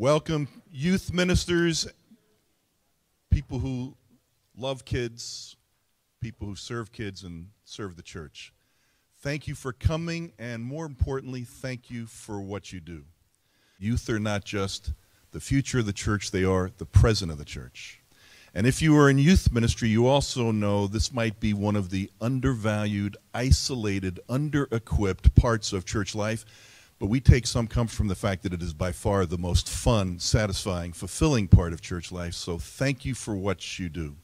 Welcome, youth ministers, people who love kids, people who serve kids and serve the church. Thank you for coming, and more importantly, thank you for what you do. Youth are not just the future of the church, they are the present of the church. And if you are in youth ministry, you also know this might be one of the undervalued, isolated, under equipped parts of church life. But we take some comfort from the fact that it is by far the most fun, satisfying, fulfilling part of church life. So thank you for what you do.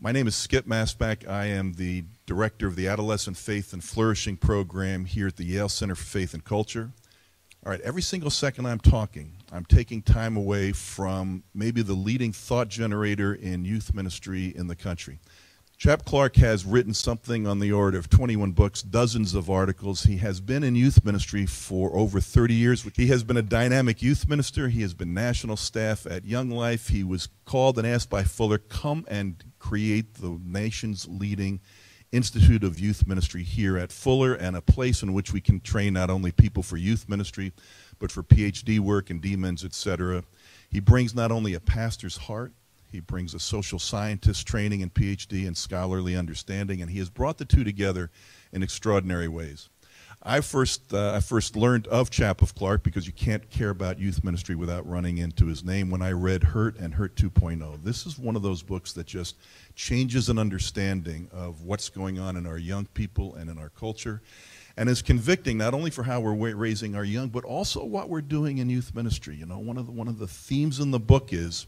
My name is Skip Masback. I am the director of the Adolescent Faith and Flourishing program here at the Yale Center for Faith and Culture. All right, every single second I'm talking, I'm taking time away from maybe the leading thought generator in youth ministry in the country. Chap Clark has written something on the order of 21 books, dozens of articles. He has been in youth ministry for over 30 years. He has been a dynamic youth minister. He has been national staff at Young Life. He was called and asked by Fuller, come and create the nation's leading Institute of Youth Ministry here at Fuller and a place in which we can train not only people for youth ministry, but for PhD work and DMins, etc. He brings not only a pastor's heart, he brings a social scientist training and PhD and scholarly understanding, and he has brought the two together in extraordinary ways. I first, uh, I first learned of Chap of Clark because you can't care about youth ministry without running into his name when I read Hurt and Hurt 2.0. This is one of those books that just changes an understanding of what's going on in our young people and in our culture and is convicting not only for how we're raising our young, but also what we're doing in youth ministry. You know, one of the, one of the themes in the book is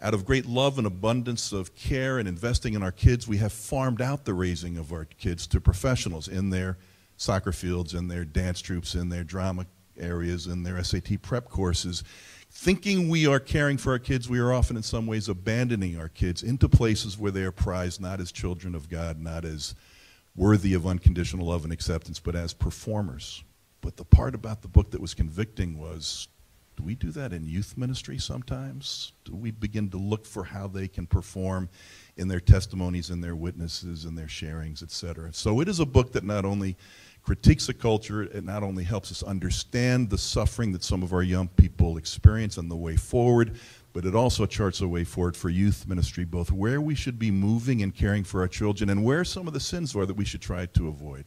out of great love and abundance of care and investing in our kids, we have farmed out the raising of our kids to professionals in their soccer fields and their dance troops and their drama areas and their SAT prep courses. Thinking we are caring for our kids, we are often in some ways abandoning our kids into places where they are prized not as children of God, not as worthy of unconditional love and acceptance, but as performers. But the part about the book that was convicting was do we do that in youth ministry sometimes? Do we begin to look for how they can perform in their testimonies and their witnesses and their sharings, etc.? So it is a book that not only critiques the culture. It not only helps us understand the suffering that some of our young people experience and the way forward, but it also charts a way forward for youth ministry, both where we should be moving and caring for our children and where some of the sins are that we should try to avoid.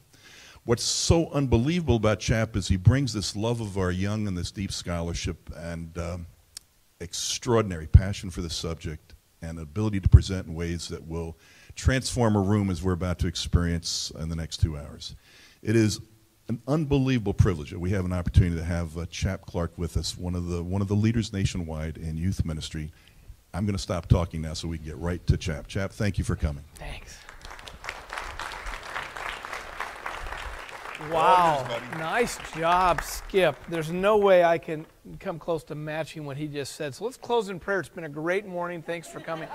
What's so unbelievable about Chap is he brings this love of our young and this deep scholarship and um, extraordinary passion for the subject and ability to present in ways that will transform a room as we're about to experience in the next two hours. It is an unbelievable privilege that we have an opportunity to have uh, Chap Clark with us, one of the one of the leaders nationwide in youth ministry. I'm going to stop talking now so we can get right to Chap. Chap, thank you for coming. Thanks. Wow. Nice job, Skip. There's no way I can come close to matching what he just said. So let's close in prayer. It's been a great morning. Thanks for coming.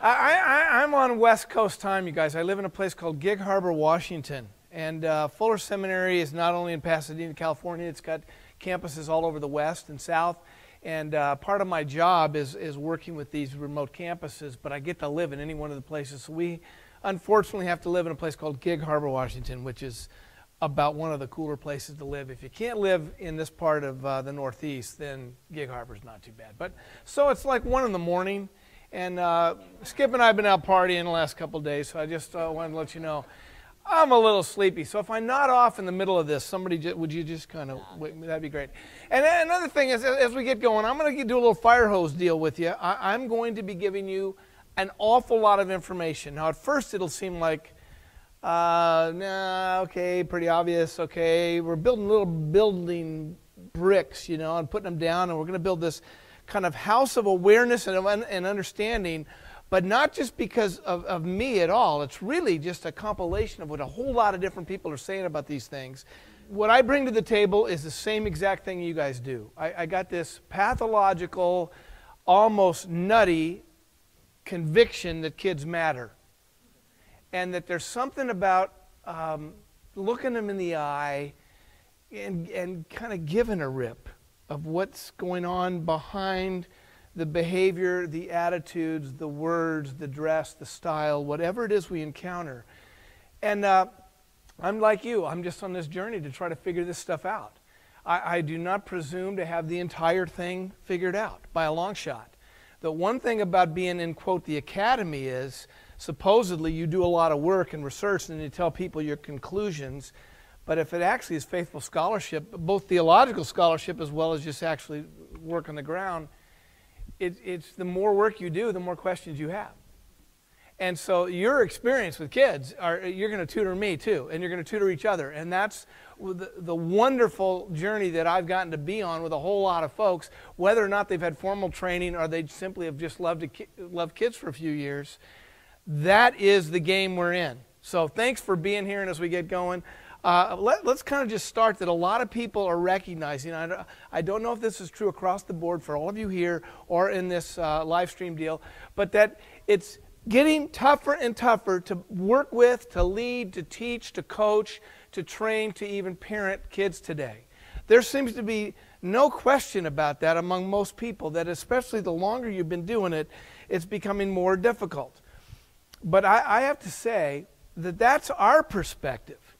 I, am on West Coast time, you guys. I live in a place called Gig Harbor, Washington. And uh, Fuller Seminary is not only in Pasadena, California, it's got campuses all over the West and South. And uh, part of my job is, is working with these remote campuses, but I get to live in any one of the places. So we unfortunately have to live in a place called Gig Harbor, Washington, which is about one of the cooler places to live. If you can't live in this part of uh, the Northeast, then Gig Harbor is not too bad. But so it's like one in the morning, and uh, Skip and I have been out partying the last couple days, so I just uh, wanted to let you know. I'm a little sleepy, so if I nod off in the middle of this, somebody would you just kind of that'd be great. And another thing is, as we get going, I'm going to do a little fire hose deal with you. I, I'm going to be giving you an awful lot of information. Now, at first, it'll seem like, uh, nah, okay, pretty obvious. Okay, we're building little building bricks, you know, and putting them down, and we're going to build this kind of house of awareness and, and understanding but not just because of, of me at all. It's really just a compilation of what a whole lot of different people are saying about these things. What I bring to the table is the same exact thing you guys do. I, I got this pathological, almost nutty conviction that kids matter. And that there's something about um, looking them in the eye and, and kind of giving a rip of what's going on behind the behavior, the attitudes, the words, the dress, the style, whatever it is we encounter. And uh, I'm like you, I'm just on this journey to try to figure this stuff out. I, I do not presume to have the entire thing figured out by a long shot. The one thing about being in, quote, the academy is supposedly you do a lot of work and research and you tell people your conclusions. But if it actually is faithful scholarship, both theological scholarship as well as just actually work on the ground, it, it's the more work you do, the more questions you have. And so your experience with kids, are, you're going to tutor me too, and you're going to tutor each other. And that's the, the wonderful journey that I've gotten to be on with a whole lot of folks, whether or not they've had formal training or they simply have just loved, to, loved kids for a few years. That is the game we're in. So thanks for being here, and as we get going, uh, let, us kind of just start that a lot of people are recognizing. I don't, I don't know if this is true across the board for all of you here or in this uh, live stream deal, but that it's getting tougher and tougher to work with, to lead, to teach, to coach, to train, to even parent kids today. There seems to be no question about that among most people, that especially the longer you've been doing it, it's becoming more difficult. But I, I have to say that that's our perspective.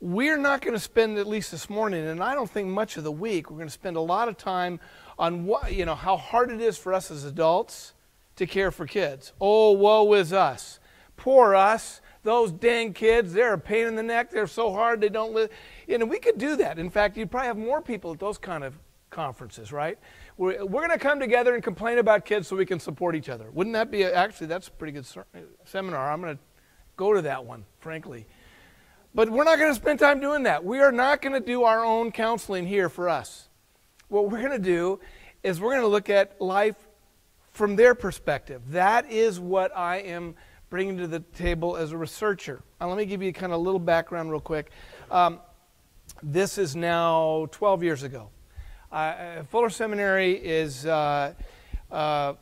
We're not going to spend, at least this morning, and I don't think much of the week, we're going to spend a lot of time on what, you know, how hard it is for us as adults to care for kids. Oh, woe is us. Poor us. Those dang kids, they're a pain in the neck. They're so hard they don't live. You know, we could do that. In fact, you'd probably have more people at those kind of conferences, right? We're, we're going to come together and complain about kids so we can support each other. Wouldn't that be, a, actually, that's a pretty good seminar. I'm going to go to that one, frankly. But we're not going to spend time doing that. We are not going to do our own counseling here for us. What we're going to do is we're going to look at life from their perspective. That is what I am bringing to the table as a researcher. Now, let me give you kind of a little background real quick. Um, this is now 12 years ago. Uh, Fuller Seminary is, uh, uh,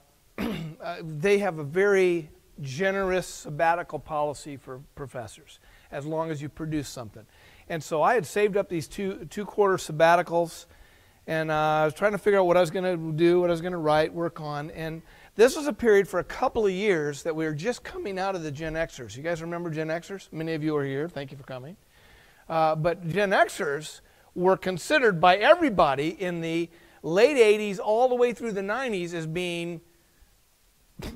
they have a very generous sabbatical policy for professors as long as you produce something. And so I had saved up these two, two quarter sabbaticals and uh, I was trying to figure out what I was going to do, what I was going to write, work on. And this was a period for a couple of years that we were just coming out of the Gen Xers. You guys remember Gen Xers? Many of you are here. Thank you for coming. Uh, but Gen Xers were considered by everybody in the late 80s all the way through the 90s as being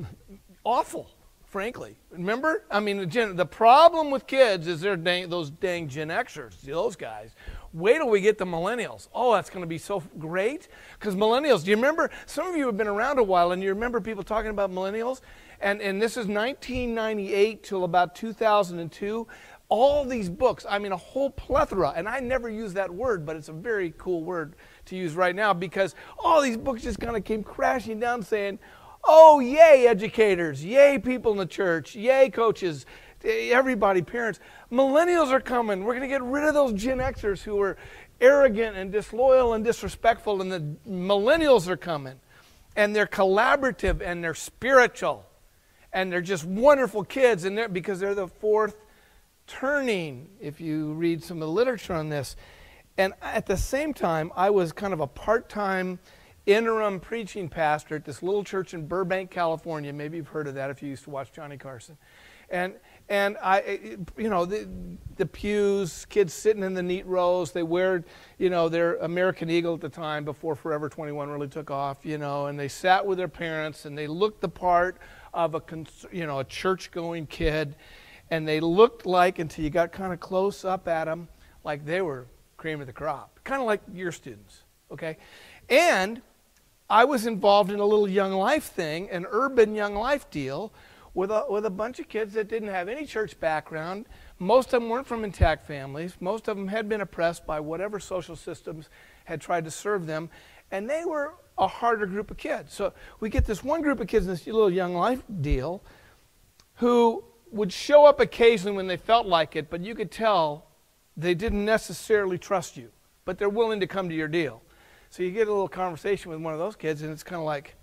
awful frankly. Remember? I mean, the, gen, the problem with kids is they're dang, those dang Gen Xers, those guys. Wait till we get the millennials. Oh, that's going to be so great. Because millennials, do you remember? Some of you have been around a while and you remember people talking about millennials. And, and this is 1998 till about 2002. All these books, I mean, a whole plethora. And I never use that word, but it's a very cool word to use right now because all these books just kind of came crashing down saying, Oh, yay, educators. Yay, people in the church. Yay, coaches. Everybody, parents. Millennials are coming. We're going to get rid of those Gen Xers who are arrogant and disloyal and disrespectful, and the millennials are coming. And they're collaborative and they're spiritual. And they're just wonderful kids and they're, because they're the fourth turning, if you read some of the literature on this. And at the same time, I was kind of a part time interim preaching pastor at this little church in Burbank, California. Maybe you've heard of that if you used to watch Johnny Carson. And and I, eh, eh, you know, the, the pews, kids sitting in the neat rows. They wear, you know, their American Eagle at the time before Forever 21 really took off, you know, and they sat with their parents and they looked the part of a, you know, a church-going kid, and they looked like until you got kind of close up at them, like they were cream of the crop, kind of like your students, okay, and I was involved in a little young life thing, an urban young life deal with a, with a bunch of kids that didn't have any church background. Most of them weren't from intact families. Most of them had been oppressed by whatever social systems had tried to serve them. And they were a harder group of kids. So we get this one group of kids in this little young life deal who would show up occasionally when they felt like it, but you could tell they didn't necessarily trust you, but they're willing to come to your deal. So you get a little conversation with one of those kids, and it's kind of like,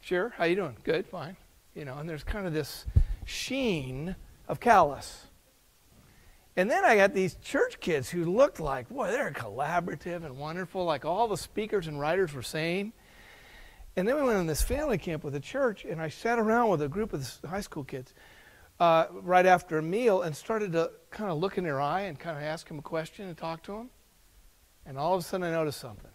"Sure, how you doing? Good, fine." You know, and there's kind of this sheen of callous. And then I got these church kids who looked like, boy, they're collaborative and wonderful, like all the speakers and writers were saying. And then we went on this family camp with the church, and I sat around with a group of high school kids uh, right after a meal and started to kind of look in their eye and kind of ask him a question and talk to him. And all of a sudden I noticed something.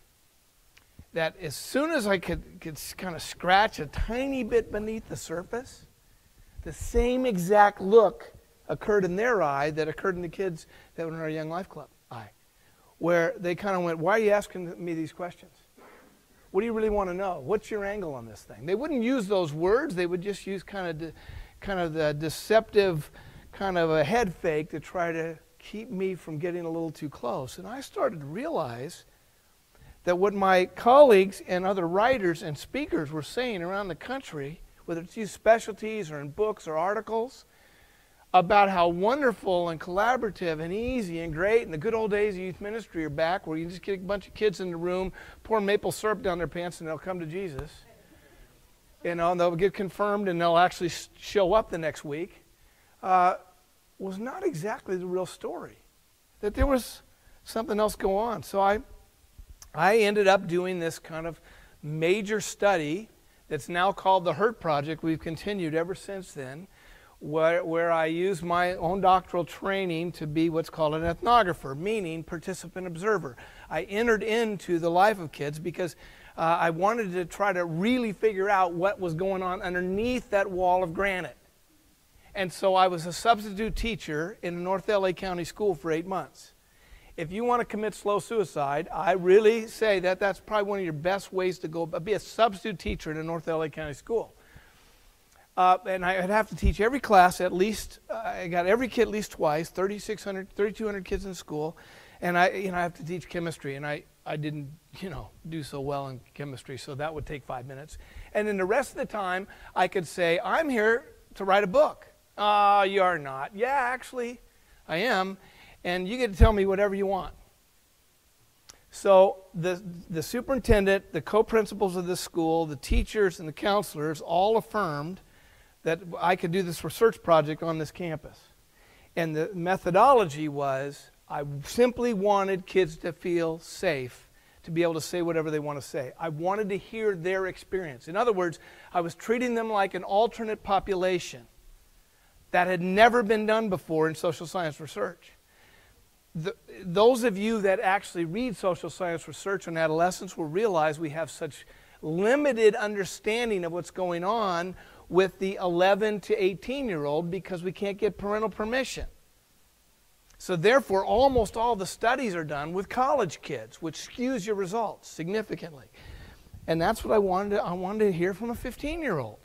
That as soon as I could, could kind of scratch a tiny bit beneath the surface, the same exact look occurred in their eye that occurred in the kids that were in our Young Life Club eye, where they kind of went, Why are you asking me these questions? What do you really want to know? What's your angle on this thing? They wouldn't use those words, they would just use kind of, de- kind of the deceptive, kind of a head fake to try to keep me from getting a little too close. And I started to realize that what my colleagues and other writers and speakers were saying around the country, whether it's these specialties or in books or articles, about how wonderful and collaborative and easy and great and the good old days of youth ministry are back where you just get a bunch of kids in the room, pour maple syrup down their pants, and they'll come to Jesus. You know, and they'll get confirmed and they'll actually show up the next week. Uh, was not exactly the real story. That there was something else go on. So I, I ended up doing this kind of major study that's now called the Hurt Project. We've continued ever since then, where, where I use my own doctoral training to be what's called an ethnographer, meaning participant observer. I entered into the life of kids because uh, I wanted to try to really figure out what was going on underneath that wall of granite. And so I was a substitute teacher in a North LA County school for eight months. If you want to commit slow suicide, I really say that that's probably one of your best ways to go. Be a substitute teacher in a North LA County school. Uh, and I'd have to teach every class at least, uh, I got every kid at least twice, 3,600, 3,200 kids in school. And I, you know, I have to teach chemistry. And I, I didn't, you know, do so well in chemistry, so that would take five minutes. And then the rest of the time, I could say, I'm here to write a book. Ah, uh, you are not. Yeah, actually, I am. And you get to tell me whatever you want. So the, the superintendent, the co-principals of the school, the teachers, and the counselors all affirmed that I could do this research project on this campus. And the methodology was I simply wanted kids to feel safe to be able to say whatever they want to say. I wanted to hear their experience. In other words, I was treating them like an alternate population that had never been done before in social science research. The, those of you that actually read social science research on adolescents will realize we have such limited understanding of what's going on with the 11 to 18 year old because we can't get parental permission. So, therefore, almost all the studies are done with college kids, which skews your results significantly. And that's what I wanted to, I wanted to hear from a 15 year old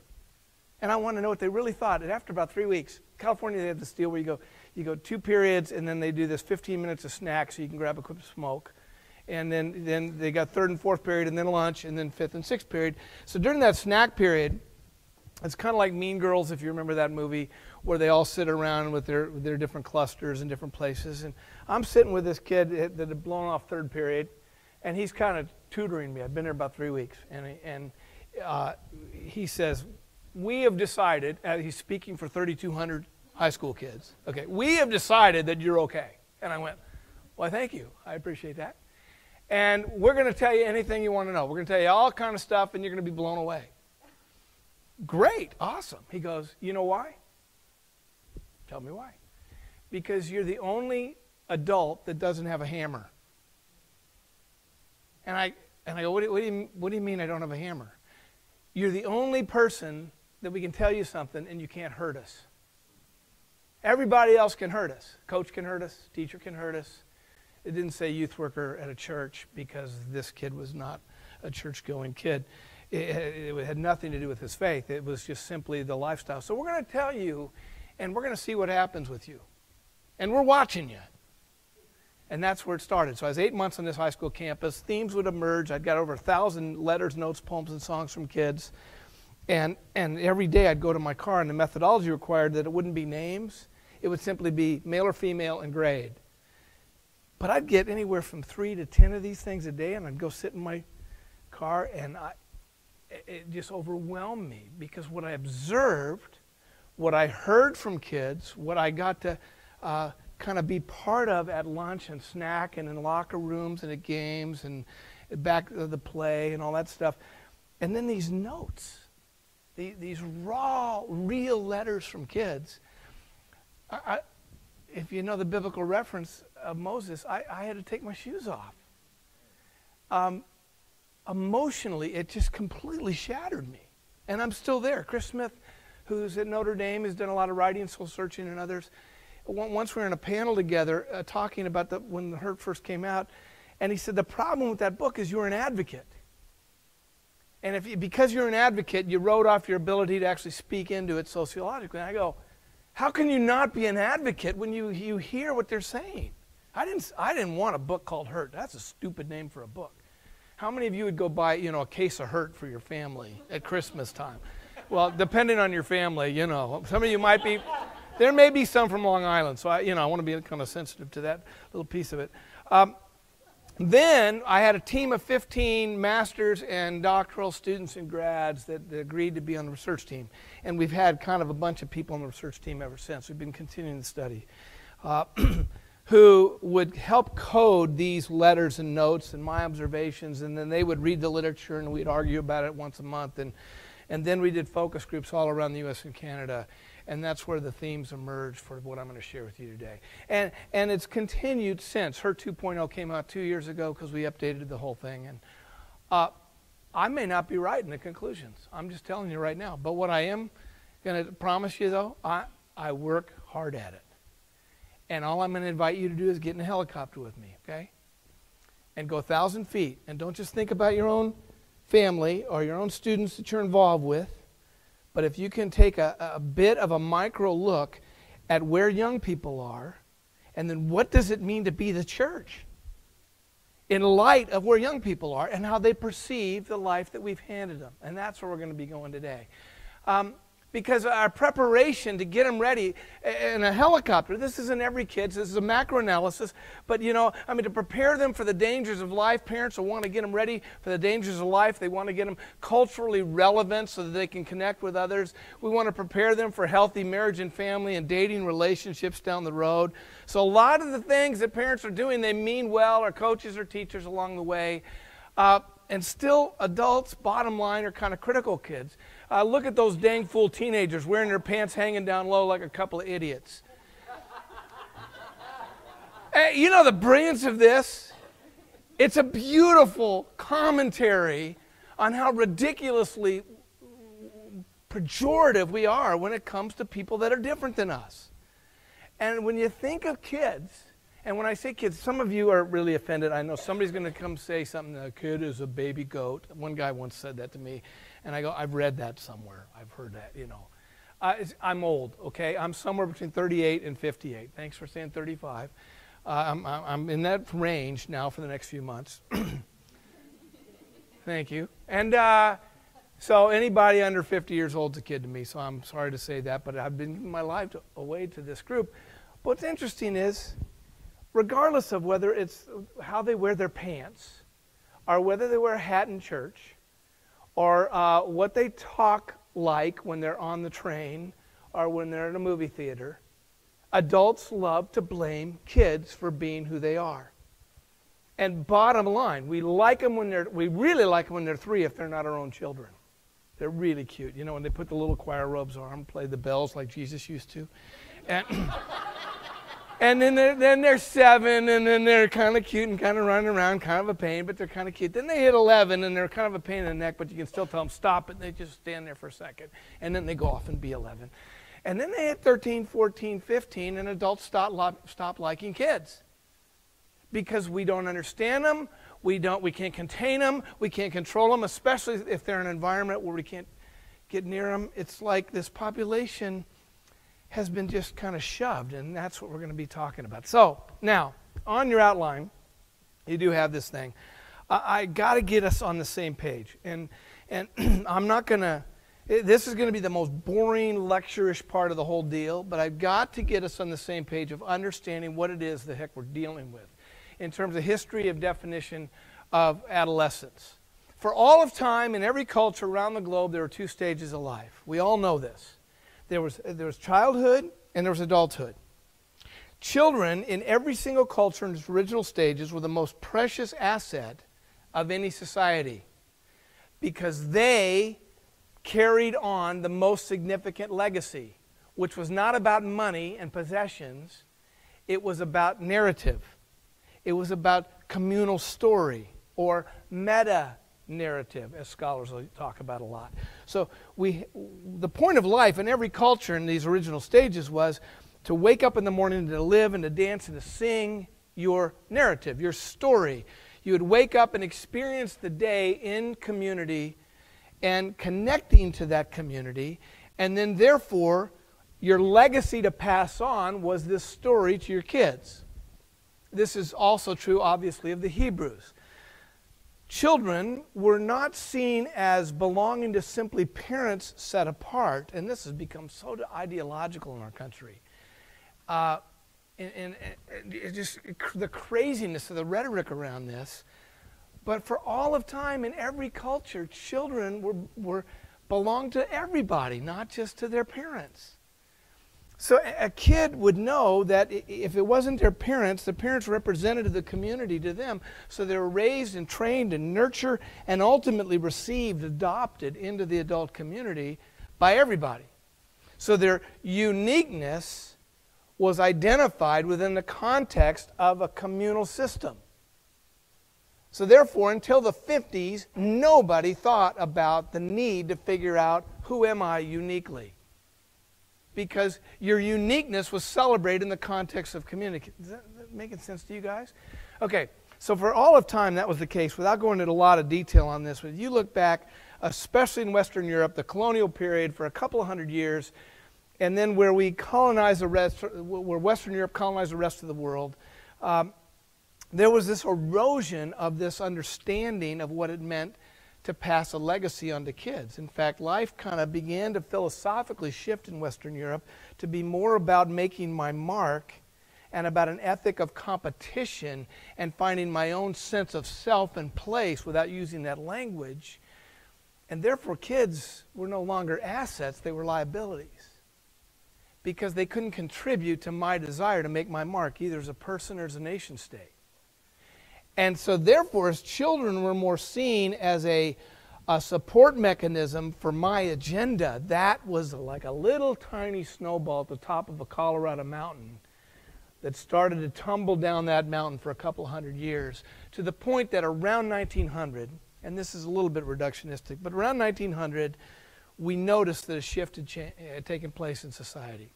and I want to know what they really thought. And after about three weeks, California, they have this deal where you go, you go two periods, and then they do this 15 minutes of snack so you can grab a quick smoke. And then, then they got third and fourth period, and then lunch, and then fifth and sixth period. So during that snack period, it's kind of like Mean Girls, if you remember that movie, where they all sit around with their, their different clusters in different places. And I'm sitting with this kid that had blown off third period, and he's kind of tutoring me. I've been there about three weeks. And, and uh, he says, we have decided, uh, he's speaking for 3,200 high school kids. Okay, we have decided that you're okay. And I went, well, thank you. I appreciate that. And we're going to tell you anything you want to know. We're going to tell you all kind of stuff, and you're going to be blown away. Great, awesome. He goes, you know why? Tell me why. Because you're the only adult that doesn't have a hammer. And I, and I go, what do, what do, you, what do you mean I don't have a hammer? You're the only person that we can tell you something and you can't hurt us. Everybody else can hurt us. Coach can hurt us, teacher can hurt us. It didn't say youth worker at a church because this kid was not a church going kid. It, it, had nothing to do with his faith, it was just simply the lifestyle. So we're going to tell you, and we're going to see what happens with you. And we're watching you. And that's where it started. So I was eight months on this high school campus. Themes would emerge. I'd got over a thousand letters, notes, poems, and songs from kids. And, and every day I'd go to my car, and the methodology required that it wouldn't be names, it would simply be male or female and grade. But I'd get anywhere from three to ten of these things a day, and I'd go sit in my car, and I, it just overwhelmed me because what I observed, what I heard from kids, what I got to uh, kind of be part of at lunch and snack and in locker rooms and at games and back of the play and all that stuff, and then these notes the, these raw, real letters from kids. I, I, if you know the biblical reference of Moses, I, I had to take my shoes off um, emotionally, it just completely shattered me. And I'm still there. Chris Smith, who's at Notre Dame, has done a lot of writing, soul searching, and others. Once we were in a panel together uh, talking about the, when the Hurt first came out, and he said the problem with that book is you're an advocate. And if you, because you're an advocate, you wrote off your ability to actually speak into it sociologically. And I go, how can you not be an advocate when you, you hear what they're saying? I didn't, I didn't want a book called Hurt. That's a stupid name for a book. How many of you would go buy, you know, a case of Hurt for your family at Christmas time? Well, depending on your family, you know, some of you might be. There may be some from Long Island, so I, you know, I want to be kind of sensitive to that little piece of it. Um, then I had a team of 15 masters and doctoral students and grads that, that, agreed to be on the research team. And we've had kind of a bunch of people on the research team ever since. We've been continuing the study. Uh, who would help code these letters and notes and my observations, and then they would read the literature and we'd argue about it once a month. And, and then we did focus groups all around the US and Canada. And that's where the themes emerged for what I'm going to share with you today. And, and it's continued since. Hurt 2.0 came out two years ago because we updated the whole thing. And uh, I may not be right in the conclusions. I'm just telling you right now. But what I am going to promise you, though, I, I work hard at it. And all I'm going to invite you to do is get in a helicopter with me, okay? And go a thousand feet. And don't just think about your own family or your own students that you're involved with. But if you can take a, a bit of a micro look at where young people are, and then what does it mean to be the church in light of where young people are and how they perceive the life that we've handed them. And that's where we're going to be going today. Um, because our preparation to get them ready in a helicopter, this isn't every kid's, this is a macro analysis, but you know, I mean, to prepare them for the dangers of life, parents will want to get them ready for the dangers of life. They want to get them culturally relevant so that they can connect with others. We want to prepare them for healthy marriage and family and dating relationships down the road. So, a lot of the things that parents are doing, they mean well, or coaches or teachers along the way. Uh, and still, adults, bottom line, are kind of critical kids. Uh, look at those dang fool teenagers wearing their pants hanging down low like a couple of idiots. hey, you know the brilliance of this? It's a beautiful commentary on how ridiculously pejorative we are when it comes to people that are different than us. And when you think of kids, and when I say kids, some of you are really offended. I know somebody's going to come say something, a kid is a baby goat. One guy once said that to me. And I go, I've read that somewhere. I've heard that, you know. I'm old, okay? I'm somewhere between 38 and 58. Thanks for saying 35. Uh, I'm, I'm in that range now for the next few months. Thank you. And uh, so anybody under 50 years old is a kid to me, so I'm sorry to say that, but I've been my life to, away to this group. What's interesting is, regardless of whether it's how they wear their pants or whether they wear a hat in church, or uh, what they talk like when they're on the train or when they're in a movie theater. Adults love to blame kids for being who they are. And bottom line, we like them when they're we really like them when they're three if they're not our own children. They're really cute. You know, when they put the little choir robes on, and play the bells like Jesus used to. And And then they're, then they're seven, and then they're kind of cute and kind of running around, kind of a pain, but they're kind of cute. Then they hit 11, and they're kind of a pain in the neck, but you can still tell them stop, and they just stand there for a second. And then they go off and be 11. And then they hit 13, 14, 15, and adults stop, stop liking kids because we don't understand them, we, don't, we can't contain them, we can't control them, especially if they're in an environment where we can't get near them. It's like this population has been just kind of shoved, and that's what we're going to be talking about. So, now, on your outline, you do have this thing. I, I got to get us on the same page. And, and I'm not going to, eh, this is going to be the most boring, lecturish part of the whole deal, but I've got to get us on the same page of understanding what it is the heck we're dealing with in terms of history of definition of adolescence. For all of time in every culture around the globe, there are two stages of life. We all know this. There was, there was childhood and there was adulthood. Children in every single culture in its original stages were the most precious asset of any society because they carried on the most significant legacy, which was not about money and possessions, it was about narrative, it was about communal story, or meta narrative, as scholars talk about a lot. So we, the point of life in every culture in these original stages was to wake up in the morning to live and to dance and to sing your narrative, your story. You would wake up and experience the day in community and connecting to that community, and then therefore your legacy to pass on was this story to your kids. This is also true, obviously, of the Hebrews. Children were not seen as belonging to simply parents set apart, and this has become so ideological in our country. Uh, and, and, and just the craziness of the rhetoric around this. But for all of time in every culture, children were, were belonged to everybody, not just to their parents. So a kid would know that if it wasn't their parents, the parents represented the community to them. So they were raised and trained and nurtured and ultimately received, adopted into the adult community by everybody. So their uniqueness was identified within the context of a communal system. So therefore, until the 50s, nobody thought about the need to figure out who am I uniquely because your uniqueness was celebrated in the context of community. Is that, that making sense to you guys? Okay, so for all of time, that was the case. Without going into a lot of detail on this, but if you look back, especially in Western Europe, the colonial period for a couple of hundred years, and then where we colonized the rest, where Western Europe colonized the rest of the world, um, there was this erosion of this understanding of what it meant to pass a legacy on to kids. In fact, life kind of began to philosophically shift in Western Europe to be more about making my mark and about an ethic of competition and finding my own sense of self and place without using that language. And therefore, kids were no longer assets, they were liabilities. Because they couldn't contribute to my desire to make my mark, either as a person or as a nation state. And so, therefore, as children were more seen as a, a support mechanism for my agenda, that was like a little tiny snowball at the top of a Colorado mountain that started to tumble down that mountain for a couple hundred years to the point that around 1900, and this is a little bit reductionistic, but around 1900, we noticed that a shift had, cha- had taken place in society.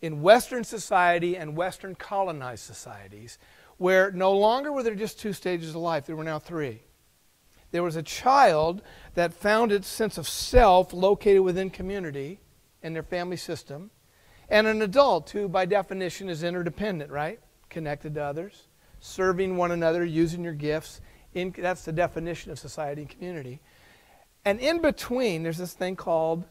In Western society and Western colonized societies, where no longer were there just two stages of life, there were now three. There was a child that found its sense of self located within community and their family system, and an adult who, by definition, is interdependent, right? Connected to others, serving one another, using your gifts. In, that's the definition of society and community. And in between, there's this thing called,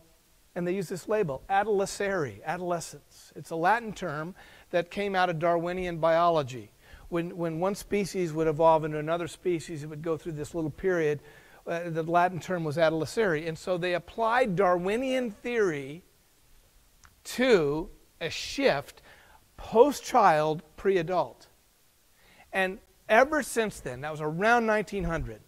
and they use this label, adolescere, adolescence. It's a Latin term that came out of Darwinian biology when, when one species would evolve into another species, it would go through this little period. Uh, the Latin term was adolescere. And so they applied Darwinian theory to a shift post child, pre adult. And ever since then, that was around 1900,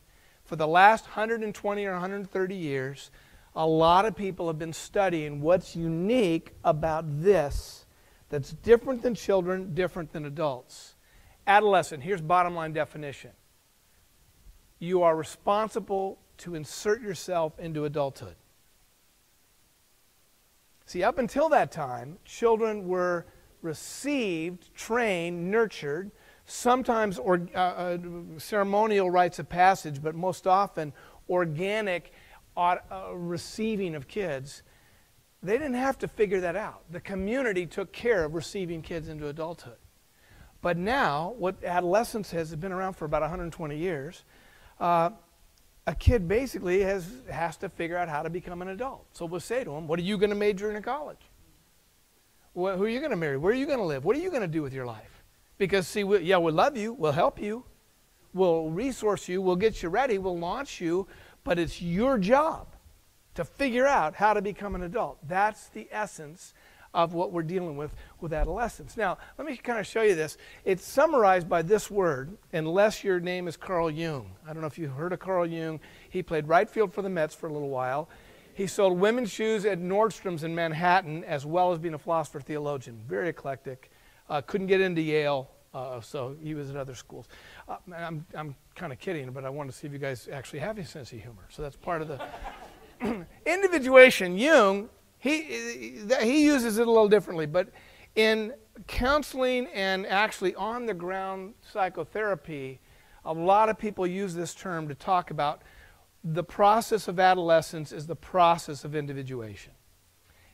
for the last 120 or 130 years, a lot of people have been studying what's unique about this that's different than children, different than adults. Adolescent, here's bottom line definition you are responsible to insert yourself into adulthood. See, up until that time, children were received, trained, nurtured, sometimes or, uh, uh, ceremonial rites of passage, but most often organic uh, receiving of kids. They didn't have to figure that out. The community took care of receiving kids into adulthood. But now, what adolescence has, been around for about 120 years, uh, a kid basically has, has to figure out how to become an adult. So we'll say to him, What are you going to major in college? Well, who are you going to marry? Where are you going to live? What are you going to do with your life? Because, see, we, yeah, we'll love you, we'll help you, we'll resource you, we'll get you ready, we'll launch you, but it's your job to figure out how to become an adult. That's the essence of what we're dealing with with adolescents. Now, let me kind of show you this. It's summarized by this word, unless your name is Carl Jung. I don't know if you've heard of Carl Jung. He played right field for the Mets for a little while. He sold women's shoes at Nordstrom's in Manhattan, as well as being a philosopher theologian. Very eclectic. Uh, couldn't get into Yale. Uh, so he was at other schools. Uh, I'm, I'm kind of kidding, but I want to see if you guys actually have a sense of humor. So that's part of the individuation. Jung, he, he uses it a little differently, but in counseling and actually on the ground psychotherapy, a lot of people use this term to talk about the process of adolescence is the process of individuation.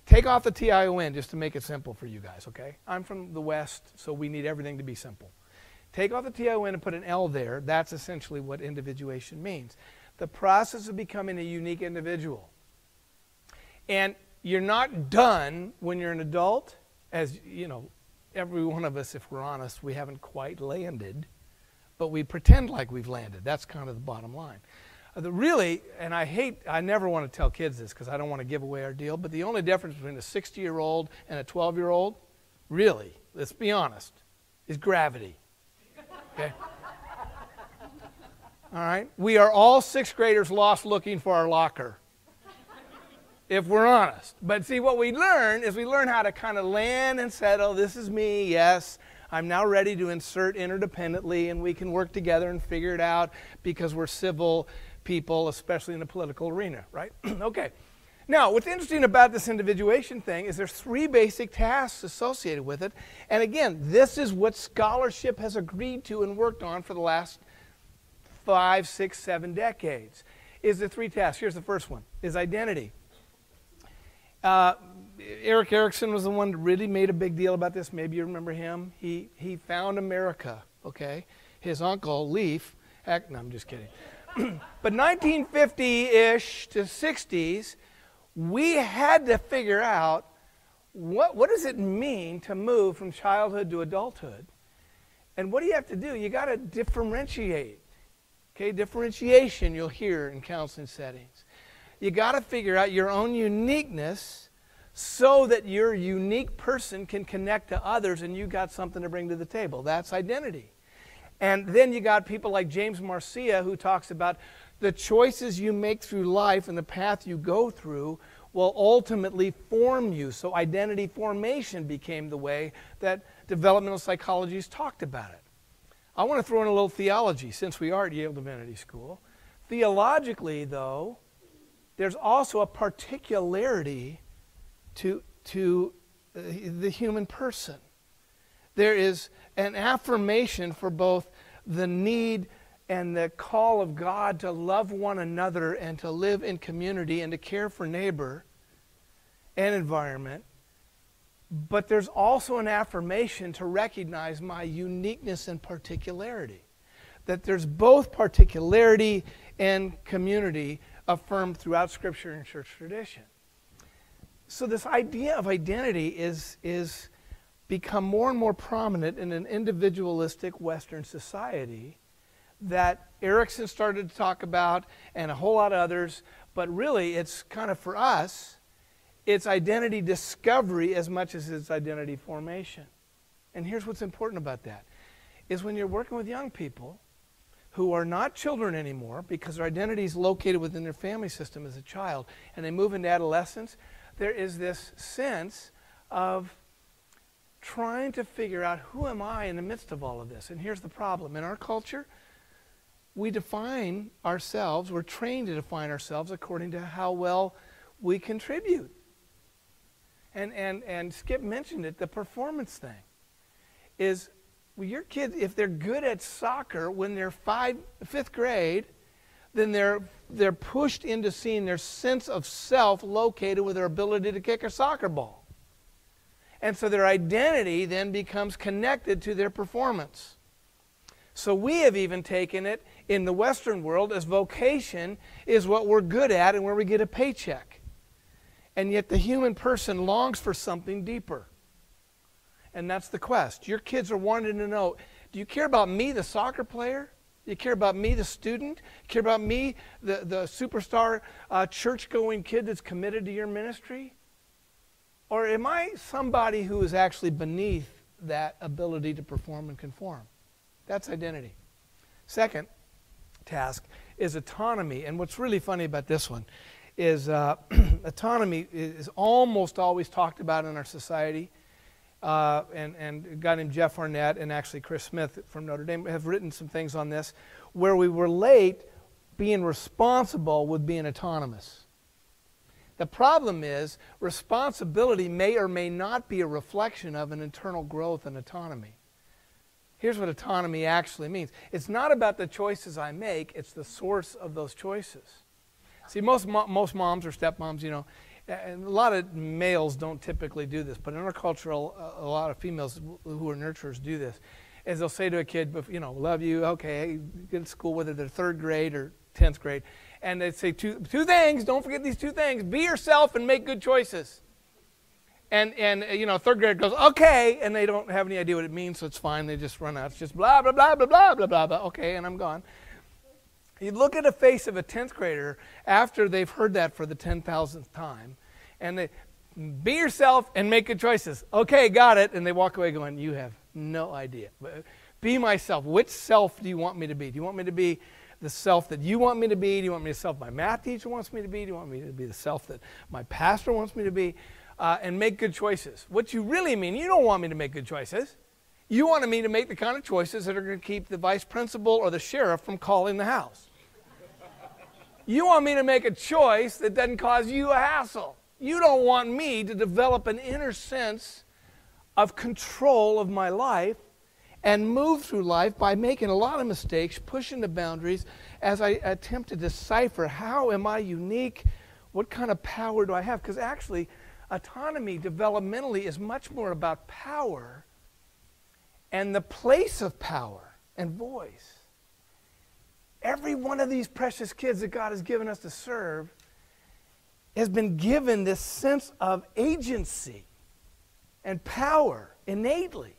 Take off the T-I-O-N just to make it simple for you guys, okay? I'm from the West, so we need everything to be simple. Take off the T-I-O-N and put an L there. That's essentially what individuation means. The process of becoming a unique individual. And you're not done when you're an adult, as, you know, every one of us, if we're honest, we haven't quite landed, but we pretend like we've landed. That's kind of the bottom line. Uh, the really, and I hate, I never want to tell kids this because I don't want to give away our deal, but the only difference between a 60 year old and a 12 year old, really, let's be honest, is gravity. Okay? All right? We are all sixth graders lost looking for our locker, if we're honest. But see, what we learn is we learn how to kind of land and settle. This is me, yes. I'm now ready to insert interdependently, and we can work together and figure it out because we're civil people, especially in the political arena, right? okay. Now, what's interesting about this individuation thing is there's three basic tasks associated with it. And again, this is what scholarship has agreed to and worked on for the last five, six, seven decades. Is the three tasks. Here's the first one: is identity. Uh, Erik Erikson was the one that really made a big deal about this. Maybe you remember him. He he found America. Okay, his uncle Leif. Heck, no, I'm just kidding. but 1950-ish to 60s, we had to figure out what, what does it mean to move from childhood to adulthood? And what do you have to do? You got to differentiate. Okay, differentiation you'll hear in counseling settings. You got to figure out your own uniqueness so that your unique person can connect to others and you got something to bring to the table. That's identity. And then you got people like James Marcia who talks about the choices you make through life and the path you go through will ultimately form you. So identity formation became the way that developmental psychologists talked about it. I want to throw in a little theology since we are at Yale Divinity School. Theologically, though, there's also a particularity to, to uh, the human person. There is an affirmation for both the need and the call of God to love one another and to live in community and to care for neighbor and environment. But there's also an affirmation to recognize my uniqueness and particularity. That there's both particularity and community affirmed throughout Scripture and church tradition. So, this idea of identity is, is become more and more prominent in an individualistic Western society that Erikson started to talk about and a whole lot of others, but really it's kind of for us, it's identity discovery as much as it's identity formation. And here's what's important about that is when you're working with young people who are not children anymore because their identity is located within their family system as a child and they move into adolescence, there is this sense of trying to figure out who am I in the midst of all of this. And here's the problem in our culture, we define ourselves, we're trained to define ourselves according to how well we contribute. And, and, and Skip mentioned it the performance thing is well, your kids, if they're good at soccer when they're five, fifth grade, then they're, they're pushed into seeing their sense of self located with their ability to kick a soccer ball. And so their identity then becomes connected to their performance. So we have even taken it in the Western world as vocation is what we're good at and where we get a paycheck. And yet the human person longs for something deeper. And that's the quest. Your kids are wanting to know do you care about me, the soccer player? Do you care about me, the student? You care about me, the, the superstar uh, church going kid that's committed to your ministry? Or am I somebody who is actually beneath that ability to perform and conform? That's identity. Second task is autonomy. And what's really funny about this one is uh, autonomy is almost always talked about in our society. Uh, and, and a guy named Jeff Arnett and actually Chris Smith from Notre Dame have written some things on this where we relate being responsible with being autonomous. The problem is, responsibility may or may not be a reflection of an internal growth and autonomy. Here's what autonomy actually means it's not about the choices I make, it's the source of those choices. See, most, most moms or stepmoms, you know, and a lot of males don't typically do this, but in our culture, a lot of females who are nurturers do this. Is they'll say to a kid, you know, love you, okay, get to school, whether they're third grade or 10th grade, and they say two, two things, don't forget these two things be yourself and make good choices. And, and you know, third grade goes, okay, and they don't have any idea what it means, so it's fine. They just run out. It's just blah, blah, blah, blah, blah, blah, blah, blah. Okay, and I'm gone. You look at the face of a 10th grader after they've heard that for the 10,000th time, and they be yourself and make good choices. Okay, got it. And they walk away going, You have no idea. Be myself. Which self do you want me to be? Do you want me to be the self that you want me to be? Do you want me to self my math teacher wants me to be? Do you want me to be the self that my pastor wants me to be? Uh, and make good choices. What you really mean, you don't want me to make good choices. You want me to make the kind of choices that are going to keep the vice principal or the sheriff from calling the house. You want me to make a choice that doesn't cause you a hassle. You don't want me to develop an inner sense of control of my life and move through life by making a lot of mistakes, pushing the boundaries as I attempt to decipher how am I unique? What kind of power do I have? Because actually, autonomy developmentally is much more about power and the place of power and voice. Every one of these precious kids that God has given us to serve has been given this sense of agency and power innately.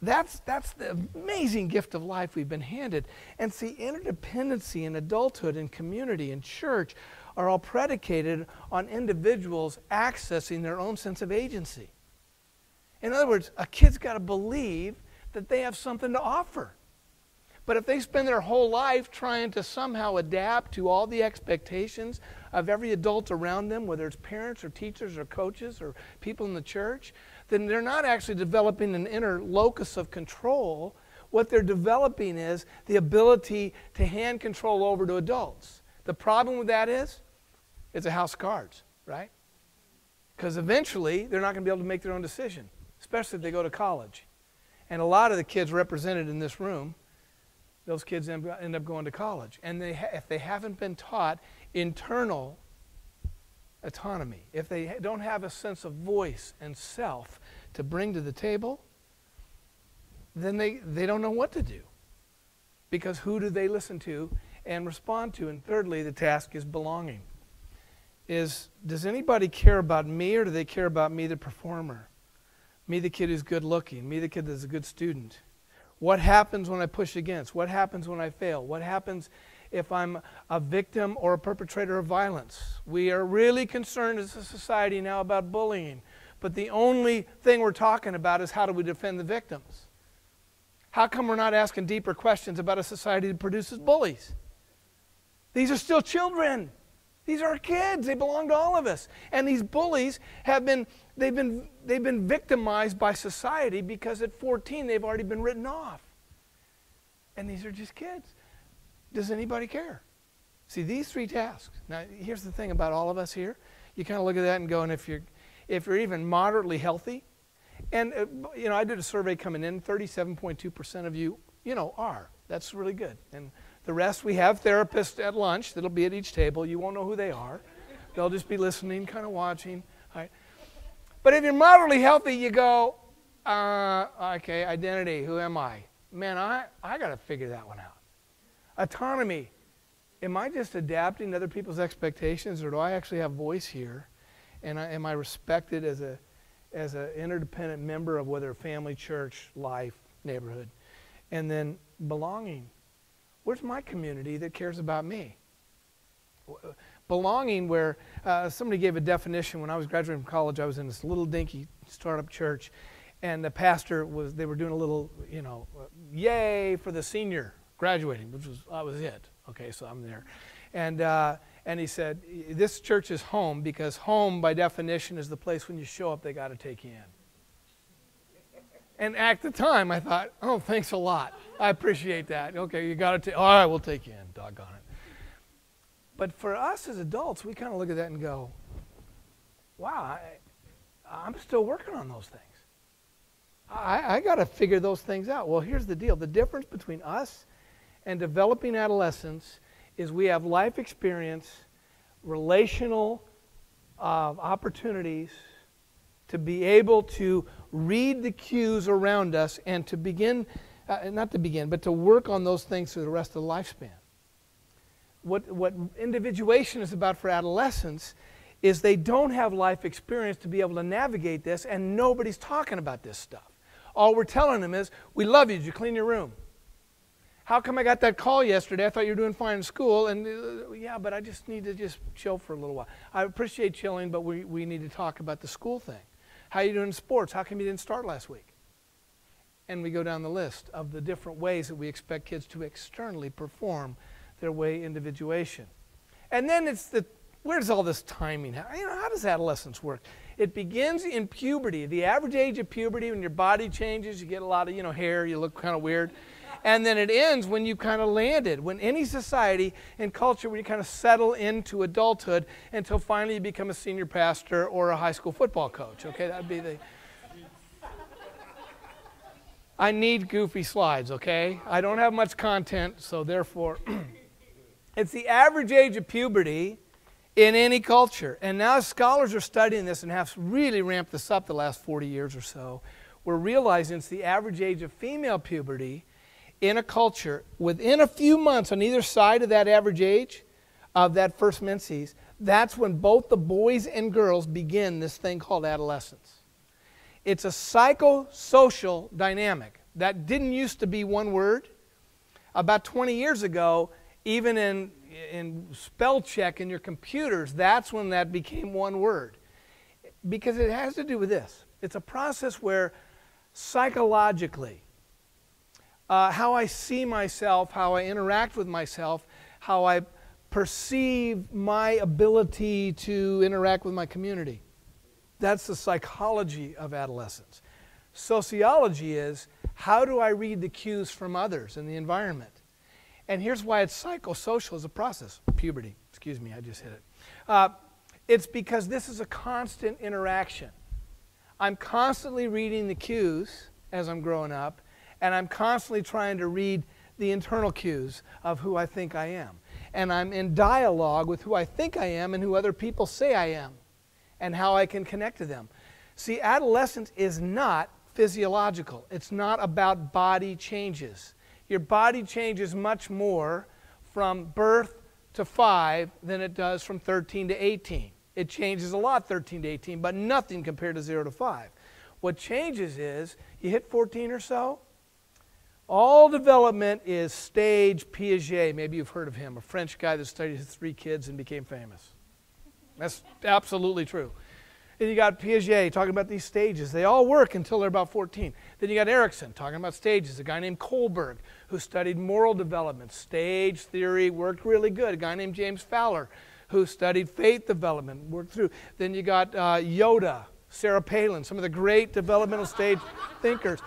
That's, that's the amazing gift of life we've been handed. And see, interdependency in adulthood and community and church are all predicated on individuals accessing their own sense of agency. In other words, a kid's got to believe that they have something to offer. But if they spend their whole life trying to somehow adapt to all the expectations of every adult around them, whether it's parents or teachers or coaches or people in the church, then they're not actually developing an inner locus of control. What they're developing is the ability to hand control over to adults. The problem with that is it's a house of cards, right? Because eventually they're not going to be able to make their own decision, especially if they go to college. And a lot of the kids represented in this room those kids end up going to college. And they ha- if they haven't been taught internal autonomy, if they don't have a sense of voice and self to bring to the table, then they, they don't know what to do. Because who do they listen to and respond to? And thirdly, the task is belonging. Is does anybody care about me or do they care about me, the performer? Me, the kid who's good looking, me, the kid that's a good student what happens when I push against? What happens when I fail? What happens if I'm a victim or a perpetrator of violence? We are really concerned as a society now about bullying, but the only thing we're talking about is how do we defend the victims? How come we're not asking deeper questions about a society that produces bullies? These are still children. These are kids. They belong to all of us. And these bullies have been they've been, they've been victimized by society because at 14 they've already been written off. And these are just kids. Does anybody care? See, these three tasks. Now, here's the thing about all of us here. You kind of look at that and go, and if you're, if you're even moderately healthy, and, uh, you know, I did a survey coming in, 37.2% of you, you know, are. That's really good. And the rest, we have therapists at lunch that'll be at each table. You won't know who they are. They'll just be listening, kind of watching. Right. But if you're moderately healthy, you go, uh, okay, identity, who am I? Man, I, I got to figure that one out. Autonomy, am I just adapting to other people's expectations or do I actually have voice here? And I, am I respected as a as an interdependent member of whether family, church, life, neighborhood? And then belonging. Where's my community that cares about me? belonging where uh, somebody gave a definition when I was graduating from college. I was in this little dinky startup church, and the pastor was, they were doing a little, you know, yay for the senior graduating, which was, that was it. Okay, so I'm there. And, uh, and he said, This church is home because home, by definition, is the place when you show up, they got to take you in. And at the time, I thought, oh, thanks a lot. I appreciate that. Okay, you got to take, all right, we'll take you in, doggone it. But for us as adults, we kind of look at that and go, wow, I, am still working on those things. I, I got to figure those things out. Well, here's the deal the difference between us and developing adolescence is we have life experience, relational uh, opportunities to be able to read the cues around us and to begin, uh, not to begin, but to work on those things through the rest of the lifespan. What, what individuation is about for adolescents is they don't have life experience to be able to navigate this, and nobody's talking about this stuff. All we're telling them is, We love you. Did you clean your room? How come I got that call yesterday? I thought you were doing fine in school. And uh, yeah, but I just need to just chill for a little while. I appreciate chilling, but we, we need to talk about the school thing. How are you doing in sports? How come you didn't start last week? And we go down the list of the different ways that we expect kids to externally perform their way individuation. And then it's the where does all this timing you know, how does adolescence work? It begins in puberty. The average age of puberty, when your body changes, you get a lot of you know hair, you look kind of weird and then it ends when you kind of landed. When any society and culture, when you kind of settle into adulthood until finally you become a senior pastor or a high school football coach. Okay, that'd be the. I need goofy slides, okay? I don't have much content, so therefore, it's the average age of puberty in any culture. And now scholars are studying this and have really ramped this up the last 40 years or so. We're realizing it's the average age of female puberty in a culture within a few months on either side of that average age of that first menses, that's when both the boys and girls begin this thing called adolescence. It's a psychosocial dynamic. That didn't used to be one word. About 20 years ago, even in, in spell check in your computers, that's when that became one word. Because it has to do with this it's a process where psychologically, uh, how I see myself, how I interact with myself, how I perceive my ability to interact with my community. That's the psychology of adolescence. Sociology is how do I read the cues from others in the environment? And here's why it's psychosocial as a process. Puberty, excuse me, I just hit it. Uh, it's because this is a constant interaction. I'm constantly reading the cues as I'm growing up, and I'm constantly trying to read the internal cues of who I think I am. And I'm in dialogue with who I think I am and who other people say I am and how I can connect to them. See, adolescence is not physiological, it's not about body changes. Your body changes much more from birth to 5 than it does from 13 to 18. It changes a lot 13 to 18, but nothing compared to 0 to 5. What changes is you hit 14 or so, all development is stage Piaget. Maybe you've heard of him, a French guy that studied his three kids and became famous. That's absolutely true. Then you got Piaget talking about these stages. They all work until they're about 14. Then you got Erikson talking about stages. A guy named Kohlberg who studied moral development. Stage theory worked really good. A guy named James Fowler who studied faith development, worked through. Then you got uh, Yoda, Sarah Palin, some of the great developmental stage thinkers.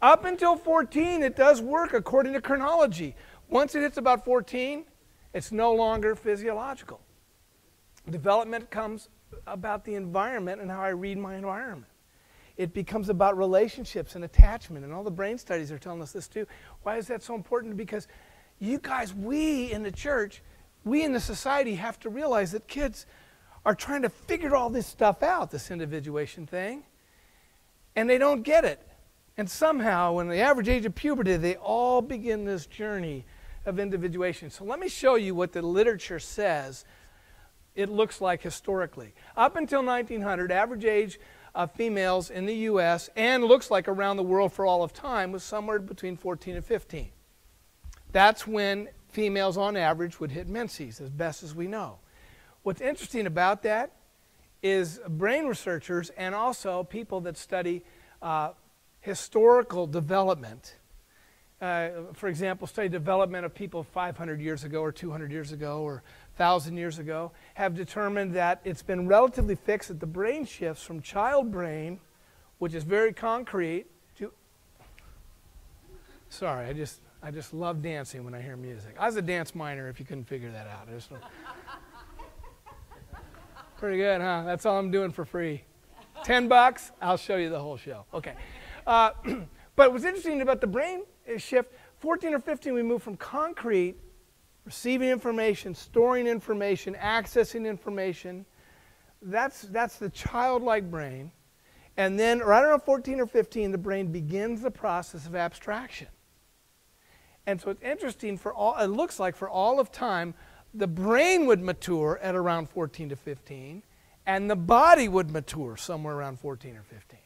Up until 14, it does work according to chronology. Once it hits about 14, it's no longer physiological. Development comes about the environment and how I read my environment. It becomes about relationships and attachment, and all the brain studies are telling us this too. Why is that so important? Because you guys, we in the church, we in the society have to realize that kids are trying to figure all this stuff out, this individuation thing, and they don't get it. And somehow, when the average age of puberty, they all begin this journey of individuation. So let me show you what the literature says it looks like historically. Up until 1900, average age of females in the U.S. and looks like around the world for all of time was somewhere between 14 and 15. That's when females on average would hit menses, as best as we know. What's interesting about that is brain researchers and also people that study uh, historical development. Uh, for example, study development of people 500 years ago or 200 years ago or 1,000 years ago have determined that it's been relatively fixed that the brain shifts from child brain, which is very concrete, to Sorry, I just I just love dancing when I hear music. I was a dance minor if you couldn't figure that out. Just, pretty good, huh? That's all I'm doing for free. Ten bucks, I'll show you the whole show. Okay. Uh, but what's interesting about the brain shift, 14 or 15, we move from concrete, receiving information, storing information, accessing information. That's, that's the childlike brain. And then right around 14 or 15, the brain begins the process of abstraction. And so it's interesting for all, it looks like for all of time, the brain would mature at around 14 to 15, and the body would mature somewhere around 14 or 15.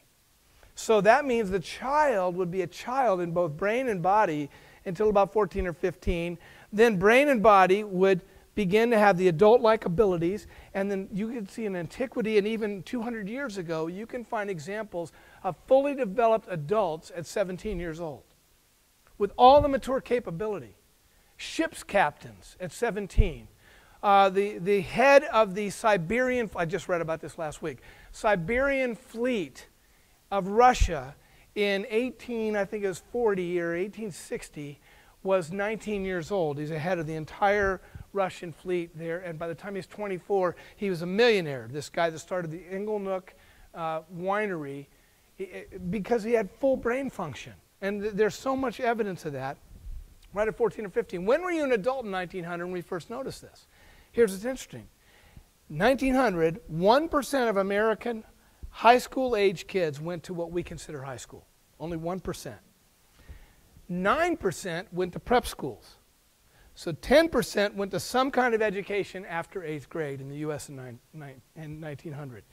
So that means the child would be a child in both brain and body until about 14 or 15. Then brain and body would begin to have the adult like abilities. And then you can see in antiquity and even 200 years ago, you can find examples of fully developed adults at 17 years old with all the mature capability. Ship's captains at 17. Uh, the, the head of the Siberian, I just read about this last week, Siberian fleet of Russia in 18, I think it was 40 or 1860, was 19 years old. He's ahead of the entire Russian fleet there, and by the time he's 24, he was a millionaire. This guy that started the Inglenook uh, winery because he had full brain function. And th- there's so much evidence of that right at 14 or 15. When were you an adult in 1900 when we first noticed this? Here's what's interesting 1900, 1% of American high school age kids went to what we consider high school. Only 1%. 9% went to prep schools. So 10% went to some kind of education after eighth grade in the U.S. in, nine, nine, in 1900.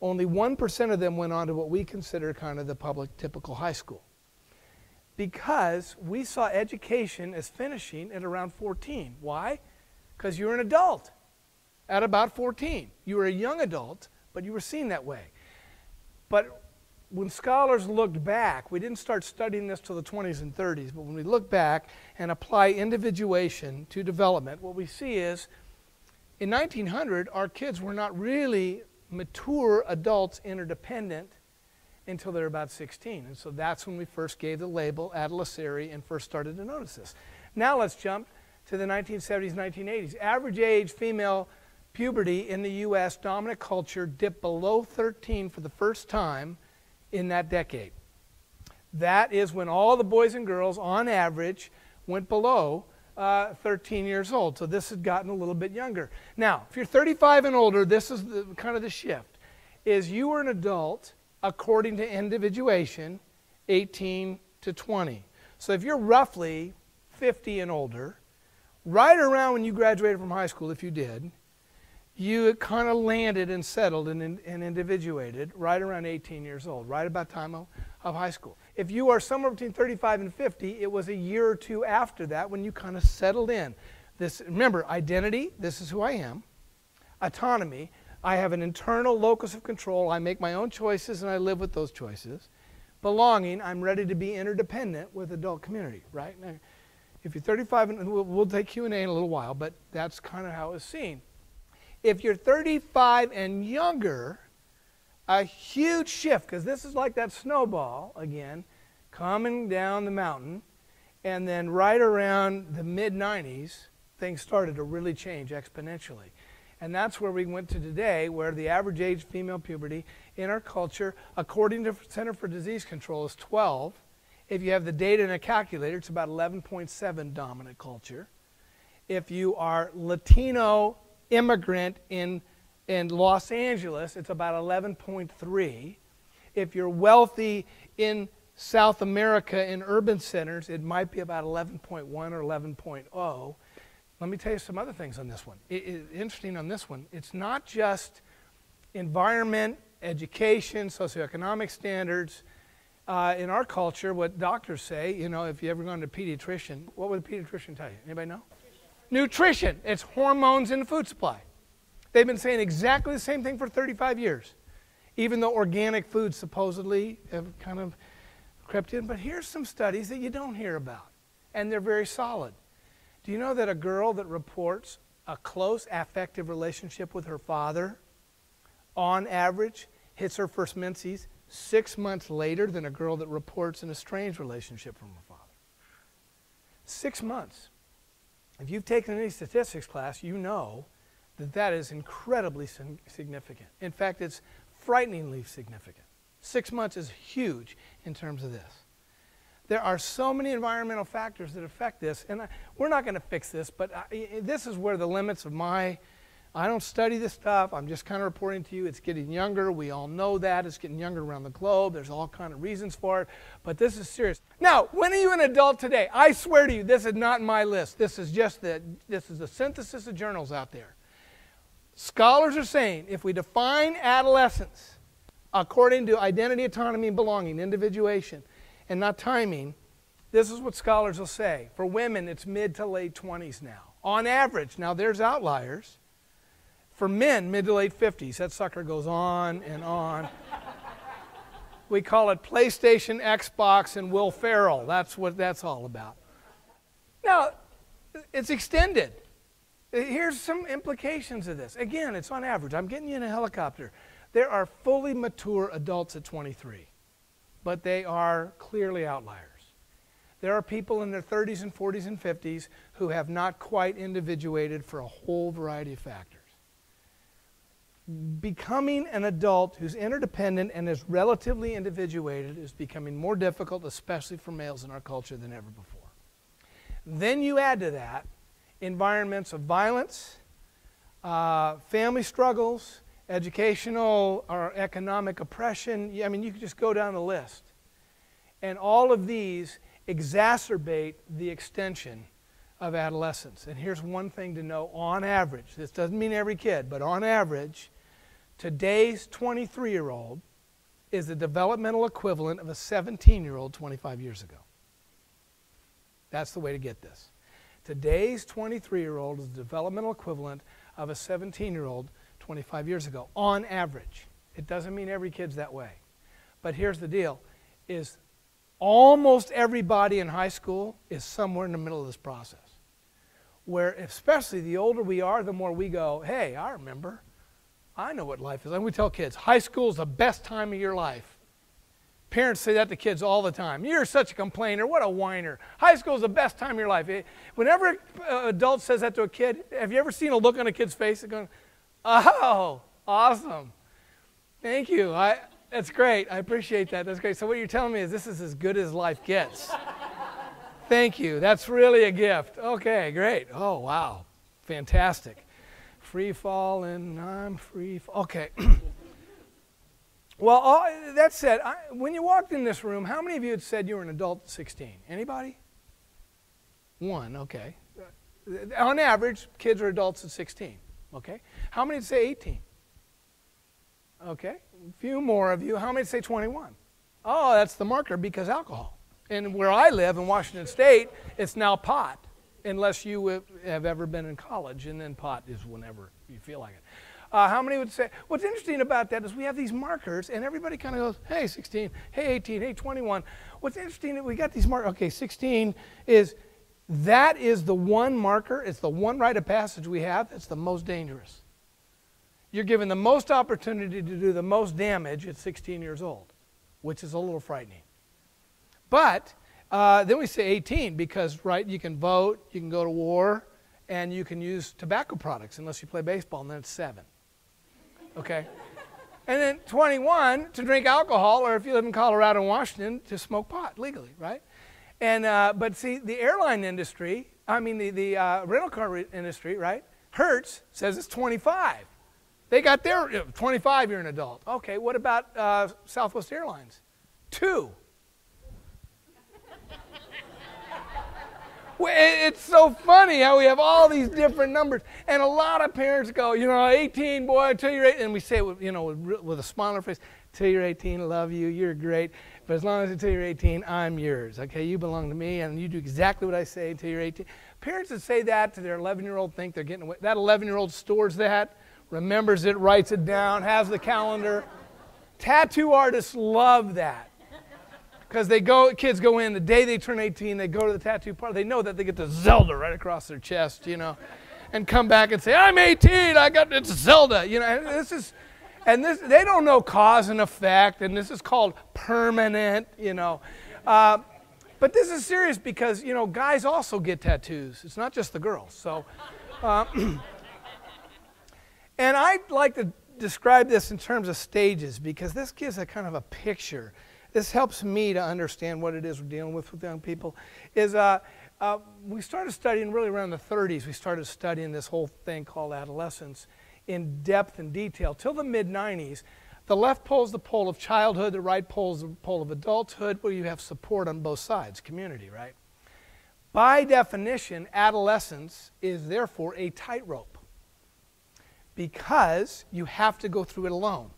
Only 1% of them went on to what we consider kind of the public typical high school because we saw education as finishing at around 14. Why? Because you were an adult at about 14. You were a young adult, but you were seen that way. But when scholars looked back, we didn't start studying this till the 20s and 30s, but when we look back and apply individuation to development, what we see is in 1900, our kids were not really mature adults interdependent until they're about 16. And so that's when we first gave the label adolescere and first started to notice this. Now let's jump to the 1970s, 1980s. Average age female puberty in the U.S. dominant culture dipped below 13 for the first time in that decade. That is when all the boys and girls, on average, went below uh, 13 years old. So this has gotten a little bit younger. Now, if you're 35 and older, this is the, kind of the shift. Is you were an adult according to individuation, 18 to 20. So if you're roughly 50 and older, right around when you graduated from high school, if you did, you kind of landed and settled and, and, individuated right around 18 years old, right about time of, of high school. If you are somewhere between 35 and 50, it was a year or two after that when you kind of settled in. This, remember, identity, this is who I am. Autonomy, I have an internal locus of control. I make my own choices and I live with those choices. Belonging, I'm ready to be interdependent with adult community, right? Now, if you're 35, and we'll, we'll take Q&A in a little while, but that's kind of how it's seen. If you're 35 and younger, a huge shift, because this is like that snowball again, coming down the mountain, and then right around the mid 90s, things started to really change exponentially. And that's where we went to today, where the average age female puberty in our culture, according to Center for Disease Control, is 12. If you have the data in a calculator, it's about 11.7 dominant culture. If you are Latino immigrant in, in Los Angeles, it's about 11.3. If you're wealthy in South America in urban centers, it might be about 11.1 or 11.0. Let me tell you some other things on this one. It, it, interesting on this one, it's not just environment, education, socioeconomic standards. Uh, in our culture, what doctors say, you know, if you ever gone to a pediatrician, what would a pediatrician tell you? Anybody know? Nutrition. It's hormones in the food supply. They've been saying exactly the same thing for 35 years, even though organic foods supposedly have kind of crept in. But here's some studies that you don't hear about, and they're very solid. Do you know that a girl that reports a close affective relationship with her father, on average, hits her first menses six months later than a girl that reports an estranged relationship from her father? Six months. If you've taken any statistics class, you know that that is incredibly significant. In fact, it's frighteningly significant. Six months is huge in terms of this. There are so many environmental factors that affect this, and I, we're not going to fix this, but I, this is where the limits of my I don't study this stuff. I'm just kind of reporting to you. It's getting younger. We all know that. It's getting younger around the globe. There's all kind of reasons for it. But this is serious. Now, when are you an adult today? I swear to you, this is not my list. This is just the this is the synthesis of journals out there. Scholars are saying if we define adolescence according to identity, autonomy, and belonging, individuation, and not timing, this is what scholars will say. For women, it's mid to late 20s now. On average. Now, there's outliers. For men, mid to late 50s. That sucker goes on and on. we call it PlayStation, Xbox, and Will Ferrell. That's what that's all about. Now, it's extended. Here's some implications of this. Again, it's on average. I'm getting you in a helicopter. There are fully mature adults at 23, but they are clearly outliers. There are people in their 30s and 40s and 50s who have not quite individuated for a whole variety of factors becoming an adult who's interdependent and is relatively individuated is becoming more difficult, especially for males in our culture, than ever before. Then you add to that environments of violence, uh, family struggles, educational or economic oppression. I mean, you could just go down the list. And all of these exacerbate the extension of adolescence. And here's one thing to know on average this doesn't mean every kid, but on average, Today's 23 year old is the developmental equivalent of a 17 year old 25 years ago. That's the way to get this. Today's 23 year old is the developmental equivalent of a 17 year old 25 years ago, on average. It doesn't mean every kid's that way. But here's the deal is almost everybody in high school is somewhere in the middle of this process. Where especially the older we are, the more we go, hey, I remember. I know what life is. And we tell kids, high school is the best time of your life. Parents say that to kids all the time. You're such a complainer. What a whiner. High school is the best time of your life. Whenever an adult says that to a kid, have you ever seen a look on a kid's face going, oh, awesome. Thank you. I, that's great. I appreciate that. That's great. So what you're telling me is this is as good as life gets. Thank you. That's really a gift. Okay, great. Oh, wow. Fantastic free falling, I'm free. Okay. well, all, that said, I, when you walked in this room, how many of you had said you were an adult at 16? Anybody? One, okay. Uh, on average, kids are adults at 16. Okay. How many say 18? Okay. A few more of you. How many say 21? Oh, that's the marker because alcohol. And where I live in Washington State, it's now pot unless you have ever been in college, and then pot is whenever you feel like it. Uh, how many would say? What's interesting about that is we have these markers, and everybody kind of goes, "Hey, 16. Hey, 18. Hey, 21." What's interesting that we got these markers. Okay, 16 is that is the one marker. It's the one rite of passage we have. It's the most dangerous. You're given the most opportunity to do the most damage at 16 years old, which is a little frightening. But uh, then we say 18 because, right, you can vote, you can go to war, and you can use tobacco products unless you play baseball, and then it's seven. Okay? and then 21 to drink alcohol, or if you live in Colorado and Washington, to smoke pot legally, right? And, uh, but see, the airline industry, I mean, the, the uh, rental car industry, right? Hertz says it's 25. They got their 25, you're an adult. Okay, what about uh, Southwest Airlines? Two. It's so funny how we have all these different numbers. And a lot of parents go, you know, 18, boy, until you're 18. And we say, you know, with, with a on face, until you're 18, love you, you're great. But as long as until you're 18, I'm yours. Okay, you belong to me, and you do exactly what I say until you're 18. Parents that say that to their 11 year old think they're getting away. That 11 year old stores that, remembers it, writes it down, has the calendar. Tattoo artists love that because they go kids go in the day they turn 18 they go to the tattoo parlor they know that they get the zelda right across their chest you know and come back and say i'm 18 i got it's zelda you know and this is and this they don't know cause and effect and this is called permanent you know uh, but this is serious because, you know, guys also get tattoos. It's not just the girls. So, uh, and I'd like to describe this in terms of stages because this gives a kind of a picture. This helps me to understand what it is we're dealing with with young people. Is uh, uh, we started studying really around the 30s. We started studying this whole thing called adolescence in depth and detail till the mid 90s. The left pole is the pole of childhood, the right pole is the pole of adulthood, where you have support on both sides, community, right? By definition, adolescence is therefore a tightrope because you have to go through it alone.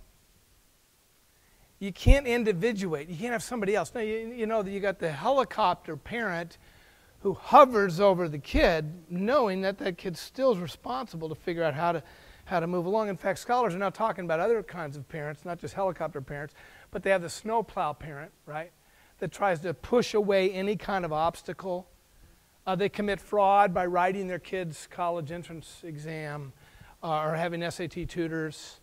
You can't individuate. You can't have somebody else. Now, you, you know that you got the helicopter parent who hovers over the kid, knowing that that kid still is responsible to figure out how to how to move along. In fact, scholars are now talking about other kinds of parents, not just helicopter parents, but they have the snowplow parent, right, that tries to push away any kind of obstacle. Uh, they commit fraud by writing their kids' college entrance exam uh, or having SAT tutors.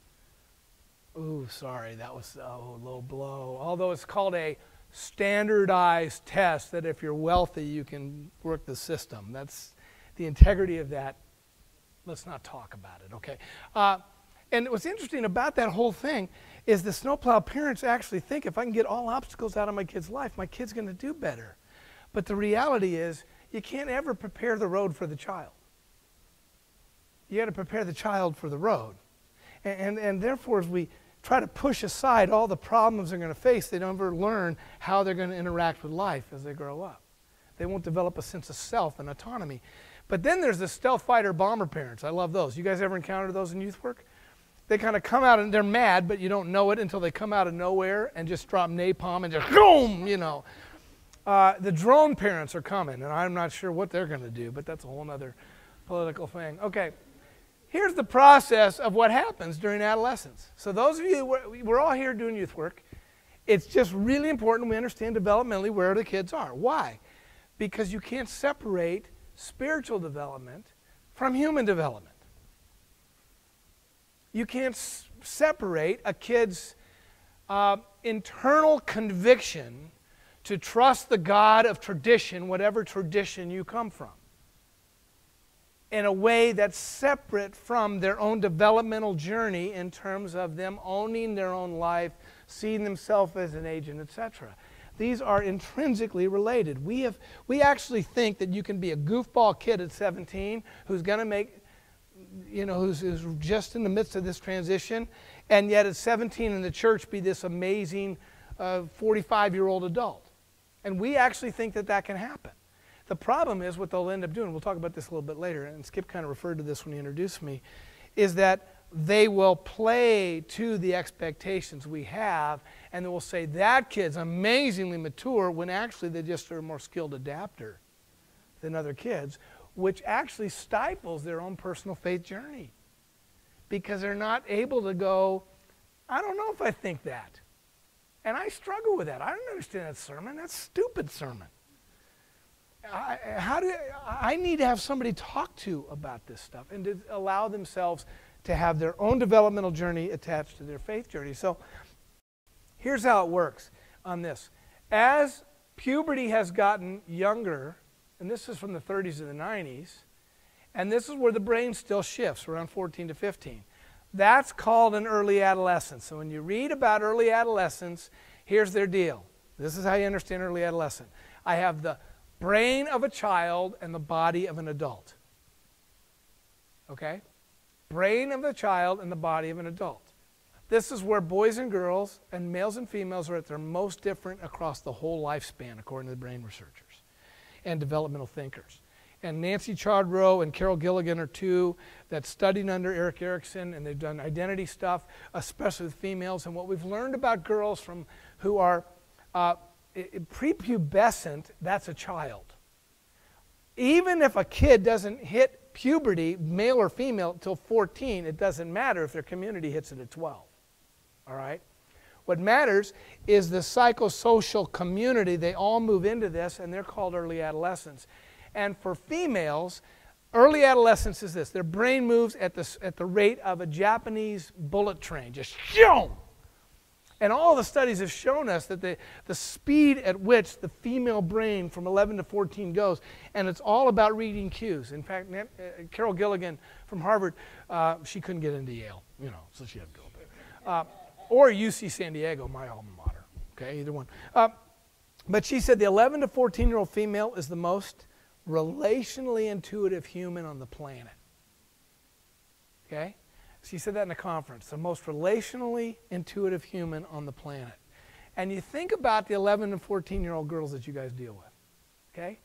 Ooh, sorry, that was a low blow. Although it's called a standardized test that if you're wealthy, you can work the system. That's the integrity of that let's not talk about it, okay? Uh, and what's interesting about that whole thing is the snowplow parents actually think if I can get all obstacles out of my kid's life, my kid's going to do better. But the reality is, you can't ever prepare the road for the child. You got to prepare the child for the road. And, and, and, therefore, as we try to push aside all the problems they're going to face, they don't ever learn how they're going to interact with life as they grow up. They won't develop a sense of self and autonomy. But then there's the stealth fighter bomber parents. I love those. You guys ever encounter those in youth work? They kind of come out and they're mad, but you don't know it until they come out of nowhere and just drop napalm and just boom, you know. Uh, the drone parents are coming, and I'm not sure what they're going to do, but that's a whole other political thing. Okay, here's the process of what happens during adolescence. So, those of you, we're, all here doing youth work. It's just really important we understand developmentally where the kids are. Why? Because you can't separate spiritual development from human development. You can't separate a kid's uh, internal conviction to trust the God of tradition, whatever tradition you come from, in a way that's separate from their own developmental journey in terms of them owning their own life, seeing themselves as an agent, etc. These are intrinsically related. We, have, we actually think that you can be a goofball kid at 17 who's going to make, you know, who's, who's just in the midst of this transition, and yet at 17 in the church be this amazing 45 uh, year old adult. And we actually think that that can happen. The problem is what they'll end up doing, we'll talk about this a little bit later, and Skip kind of referred to this when he introduced me, is that they will play to the expectations we have, and they will say, that kid's amazingly mature, when actually they just are a more skilled adapter than other kids, which actually stifles their own personal faith journey. Because they're not able to go, I don't know if I think that. And I struggle with that. I don't understand that sermon. That's stupid sermon. I, how do I need to have somebody talk to about this stuff and to allow themselves to have their own developmental journey attached to their faith journey. So here's how it works on this. As puberty has gotten younger, and this is from the 30s to the 90s, and this is where the brain still shifts around 14 to 15. That's called an early adolescence. So when you read about early adolescence, here's their deal. This is how you understand early adolescence. I have the brain of a child and the body of an adult. Okay? brain of a child and the body of an adult. This is where boys and girls and males and females are at their most different across the whole lifespan, according to the brain researchers and developmental thinkers. And Nancy Chodorow and Carol Gilligan are two that studied under Erik Erikson, and they've done identity stuff, especially with females. And what we've learned about girls from who are uh, prepubescent, that's a child. Even if a kid doesn't hit puberty, male or female, until 14, it doesn't matter if their community hits it at 12. All right? What matters is the psychosocial community. They all move into this, and they're called early adolescence. And for females, early adolescence is this their brain moves at the, at the rate of a Japanese bullet train, just shoom. And all the studies have shown us that the, the speed at which the female brain from 11 to 14 goes, and it's all about reading cues. In fact, uh, Carol Gilligan from Harvard, uh, she couldn't get into Yale, you know, so she had to go there. Uh, or UC San Diego, my alma mater. Okay, either one. Uh, but she said the 11 to 14 year old female is the most relationally intuitive human on the planet. Okay? She said that in a conference. The most relationally intuitive human on the planet. And you think about the 11 and 14 year old girls that you guys deal with. Okay?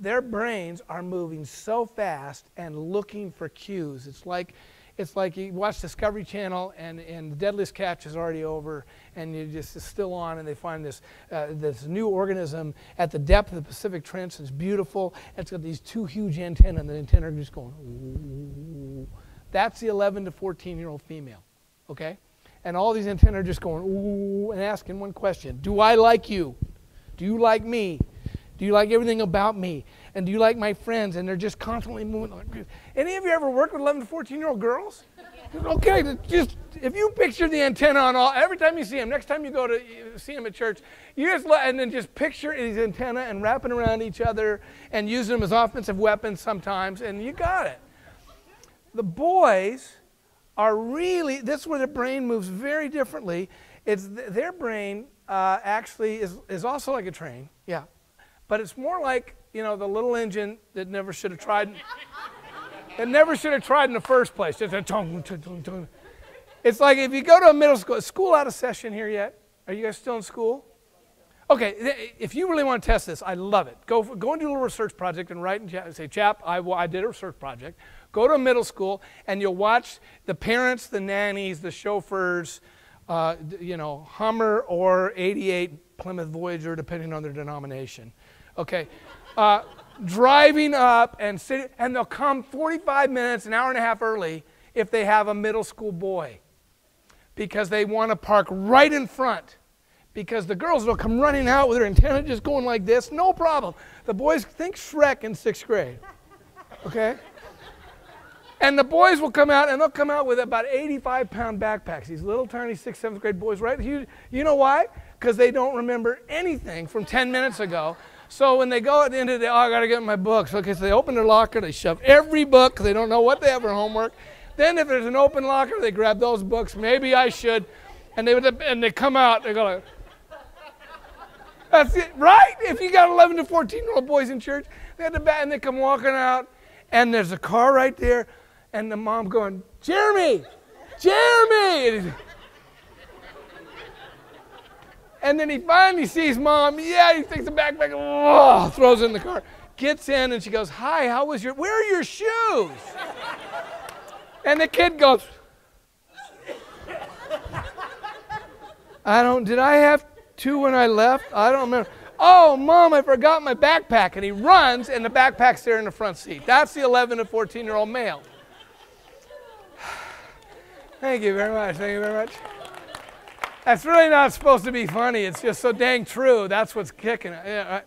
Their brains are moving so fast and looking for cues. It's like it's like you watch Discovery Channel and, and the Deadliest Catch is already over and you just it's still on and they find this, uh, this new organism at the depth of the Pacific Trench. It's beautiful. It's got these two huge antennae and the antennae are just going, ooh. That's the 11 to 14 year old female, okay? And all these antennae are just going, ooh, and asking one question Do I like you? Do you like me? Do you like everything about me? And do you like my friends? And they're just constantly moving. Any of you ever worked with 11 to 14 year old girls? Okay, just if you picture the antenna on all, every time you see them, next time you go to see them at church, you just let, and then just picture these antenna and wrapping around each other and using them as offensive weapons sometimes, and you got it the boys are really, this is where the brain moves very differently. It's th- their brain uh, actually is, is also like a train, yeah. But it's more like, you know, the little engine that never should have tried, that never should have tried in the first place. Just a tung, tung, tung, tung. It's like if you go to a middle school, is school out of session here yet? Are you guys still in school? Okay, if you really want to test this, I love it. Go, go and do a little research project and write and say, chap, I, I did a research project. Go to middle school and you'll watch the parents, the nannies, the chauffeurs, uh, you know, Hummer or 88 Plymouth Voyager, depending on their denomination. Okay. Uh, driving up and sitting, and they'll come 45 minutes, an hour and a half early if they have a middle school boy because they want to park right in front because the girls will come running out with their antenna just going like this, no problem. The boys think Shrek in sixth grade. Okay? And the boys will come out, and they'll come out with about 85 pound backpacks. These little tiny sixth, seventh grade boys, right? You, you know why? Because they don't remember anything from 10 minutes ago. So when they go at the end of the day, oh, I got to get my books. Okay, so they open their locker, they shove every book, they don't know what they have for homework. Then if there's an open locker, they grab those books. Maybe I should. And they, and they come out, they go like, that's it, right? If you got 11 to 14 year old boys in church, they had the bat and they come walking out, and there's a car right there and the mom going, Jeremy, Jeremy. And then he finally sees mom. Yeah, he takes the backpack, oh, throws it in the car, gets in, and she goes, Hi, how was your, where are your shoes? And the kid goes, I don't, did I have two when I left? I don't remember. Oh, mom, I forgot my backpack. And he runs, and the backpack's there in the front seat. That's the 11 to 14 year old male. Thank you very much. Thank you very much. That's really not supposed to be funny. It's just so dang true. That's what's kicking it. Yeah,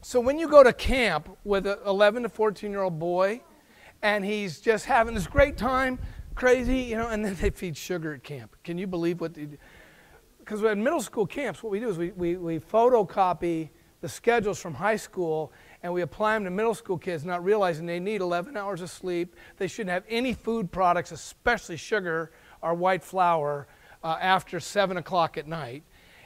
so when you go to camp with an 11 to 14 year old boy, and he's just having this great time, crazy, you know, and then they feed sugar at camp. Can you believe what they do? Because at middle school camps, what we do is we, we, we photocopy the schedules from high school and we apply them to middle school kids, not realizing they need 11 hours of sleep. They shouldn't have any food products, especially sugar or white flour, uh, after 7 o'clock at night.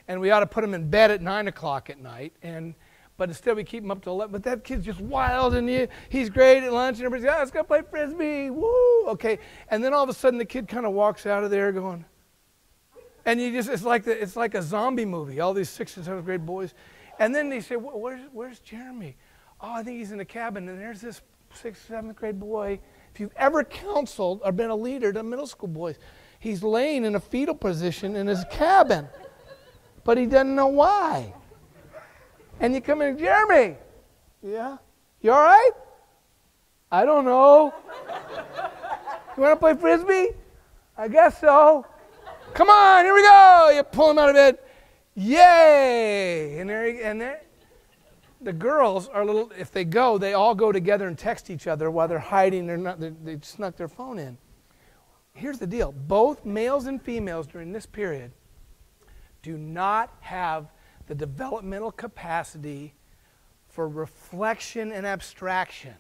And we ought to put them in bed at 9 o'clock at night. And but instead we keep them up to 11. But that kid's just wild and he, he's great at lunch and everybody's, oh, let's go play frisbee. Woo! Okay. And then all of a sudden the kid kind of walks out of there going, and you just, it's like, the, it's like a zombie movie, all these sixth and seventh grade boys. And then they say, where's, where's Jeremy? Oh, I think he's in the cabin. And there's this sixth, seventh grade boy. If you've ever counseled or been a leader to middle school boys, he's laying in a fetal position in his cabin, but he doesn't know why. And you come in, Jeremy, yeah, you all right? I don't know. You want to play frisbee? I guess so. Come on, here we go. You pull him out of bed. Yay! And there, and there, the girls are little, if they go, they all go together and text each other while they're hiding. Not, they're, they snuck their phone in. Here's the deal both males and females during this period do not have the developmental capacity for reflection and abstraction.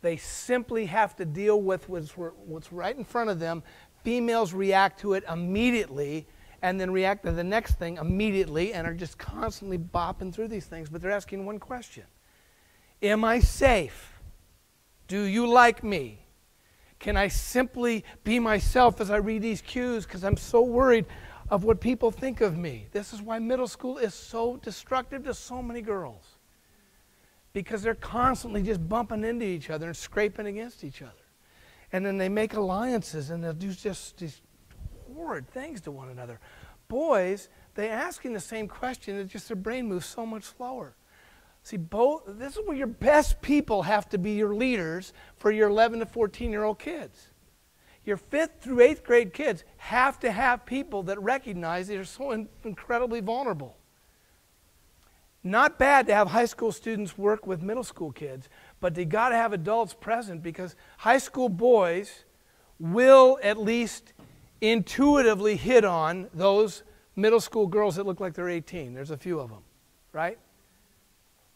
They simply have to deal with what's, what's right in front of them. Females react to it immediately and then react to the next thing immediately and are just constantly bopping through these things. But they're asking one question Am I safe? Do you like me? Can I simply be myself as I read these cues because I'm so worried of what people think of me? This is why middle school is so destructive to so many girls because they're constantly just bumping into each other and scraping against each other. And then they make alliances and they'll do just these things to one another. Boys, they asking the same question, it's just their brain moves so much slower. See, both this is where your best people have to be your leaders for your 11 to 14 year old kids. Your fifth through eighth grade kids have to have people that recognize they're so in, incredibly vulnerable. Not bad to have high school students work with middle school kids, but they got to have adults present because high school boys will at least intuitively hit on those middle school girls that look like they're 18. There's a few of them, right?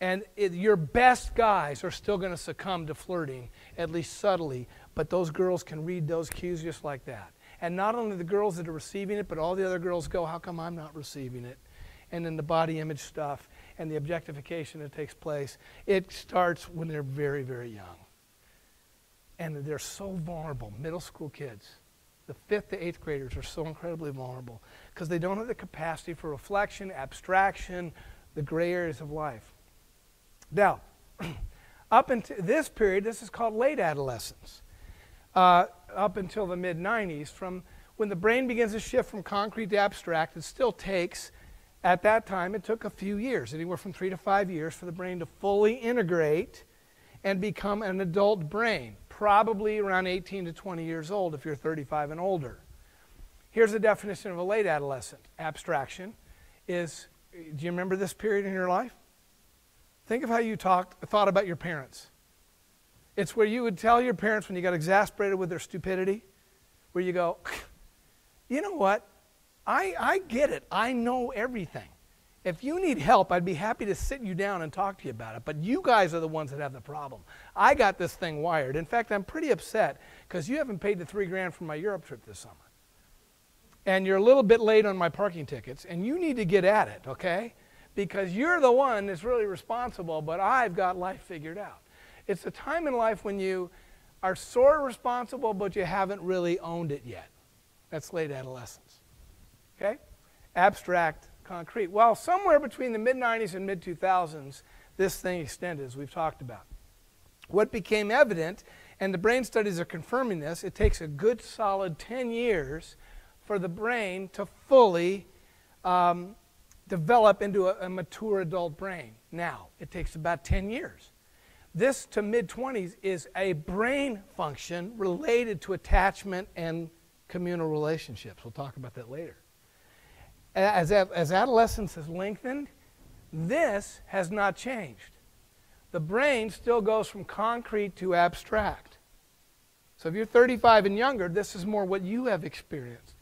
And it, your best guys are still going to succumb to flirting, at least subtly, but those girls can read those cues just like that. And not only the girls that are receiving it, but all the other girls go, How come I'm not receiving it? And then the body image stuff and the objectification that takes place, it starts when they're very, very young. And they're so vulnerable, middle school kids the fifth to eighth graders are so incredibly vulnerable because they don't have the capacity for reflection, abstraction, the gray areas of life. Now, up until this period, this is called late adolescence, uh, up until the mid 90s, from when the brain begins to shift from concrete to abstract, it still takes, at that time, it took a few years, anywhere from three to five years, for the brain to fully integrate and become an adult brain probably around 18 to 20 years old if you're 35 and older. Here's the definition of a late adolescent abstraction is do you remember this period in your life? Think of how you talked, thought about your parents. It's where you would tell your parents when you got exasperated with their stupidity, where you go, you know what? I, I get it. I know everything. If you need help, I'd be happy to sit you down and talk to you about it. But you guys are the ones that have the problem. I got this thing wired. In fact, I'm pretty upset because you haven't paid the three grand for my Europe trip this summer. And you're a little bit late on my parking tickets, and you need to get at it, okay? Because you're the one that's really responsible, but I've got life figured out. It's a time in life when you are sort of responsible, but you haven't really owned it yet. That's late adolescence. Okay? Abstract concrete. Well, somewhere between the mid 90s and mid 2000s, this thing extended, as we've talked about. What became evident, and the brain studies are confirming this, it takes a good solid 10 years for the brain to fully um, develop into a, a mature adult brain. Now, it takes about 10 years. This to mid 20s is a brain function related to attachment and communal relationships. We'll talk about that later as, as adolescence has lengthened, this has not changed. The brain still goes from concrete to abstract. So if you're 35 and younger, this is more what you have experienced.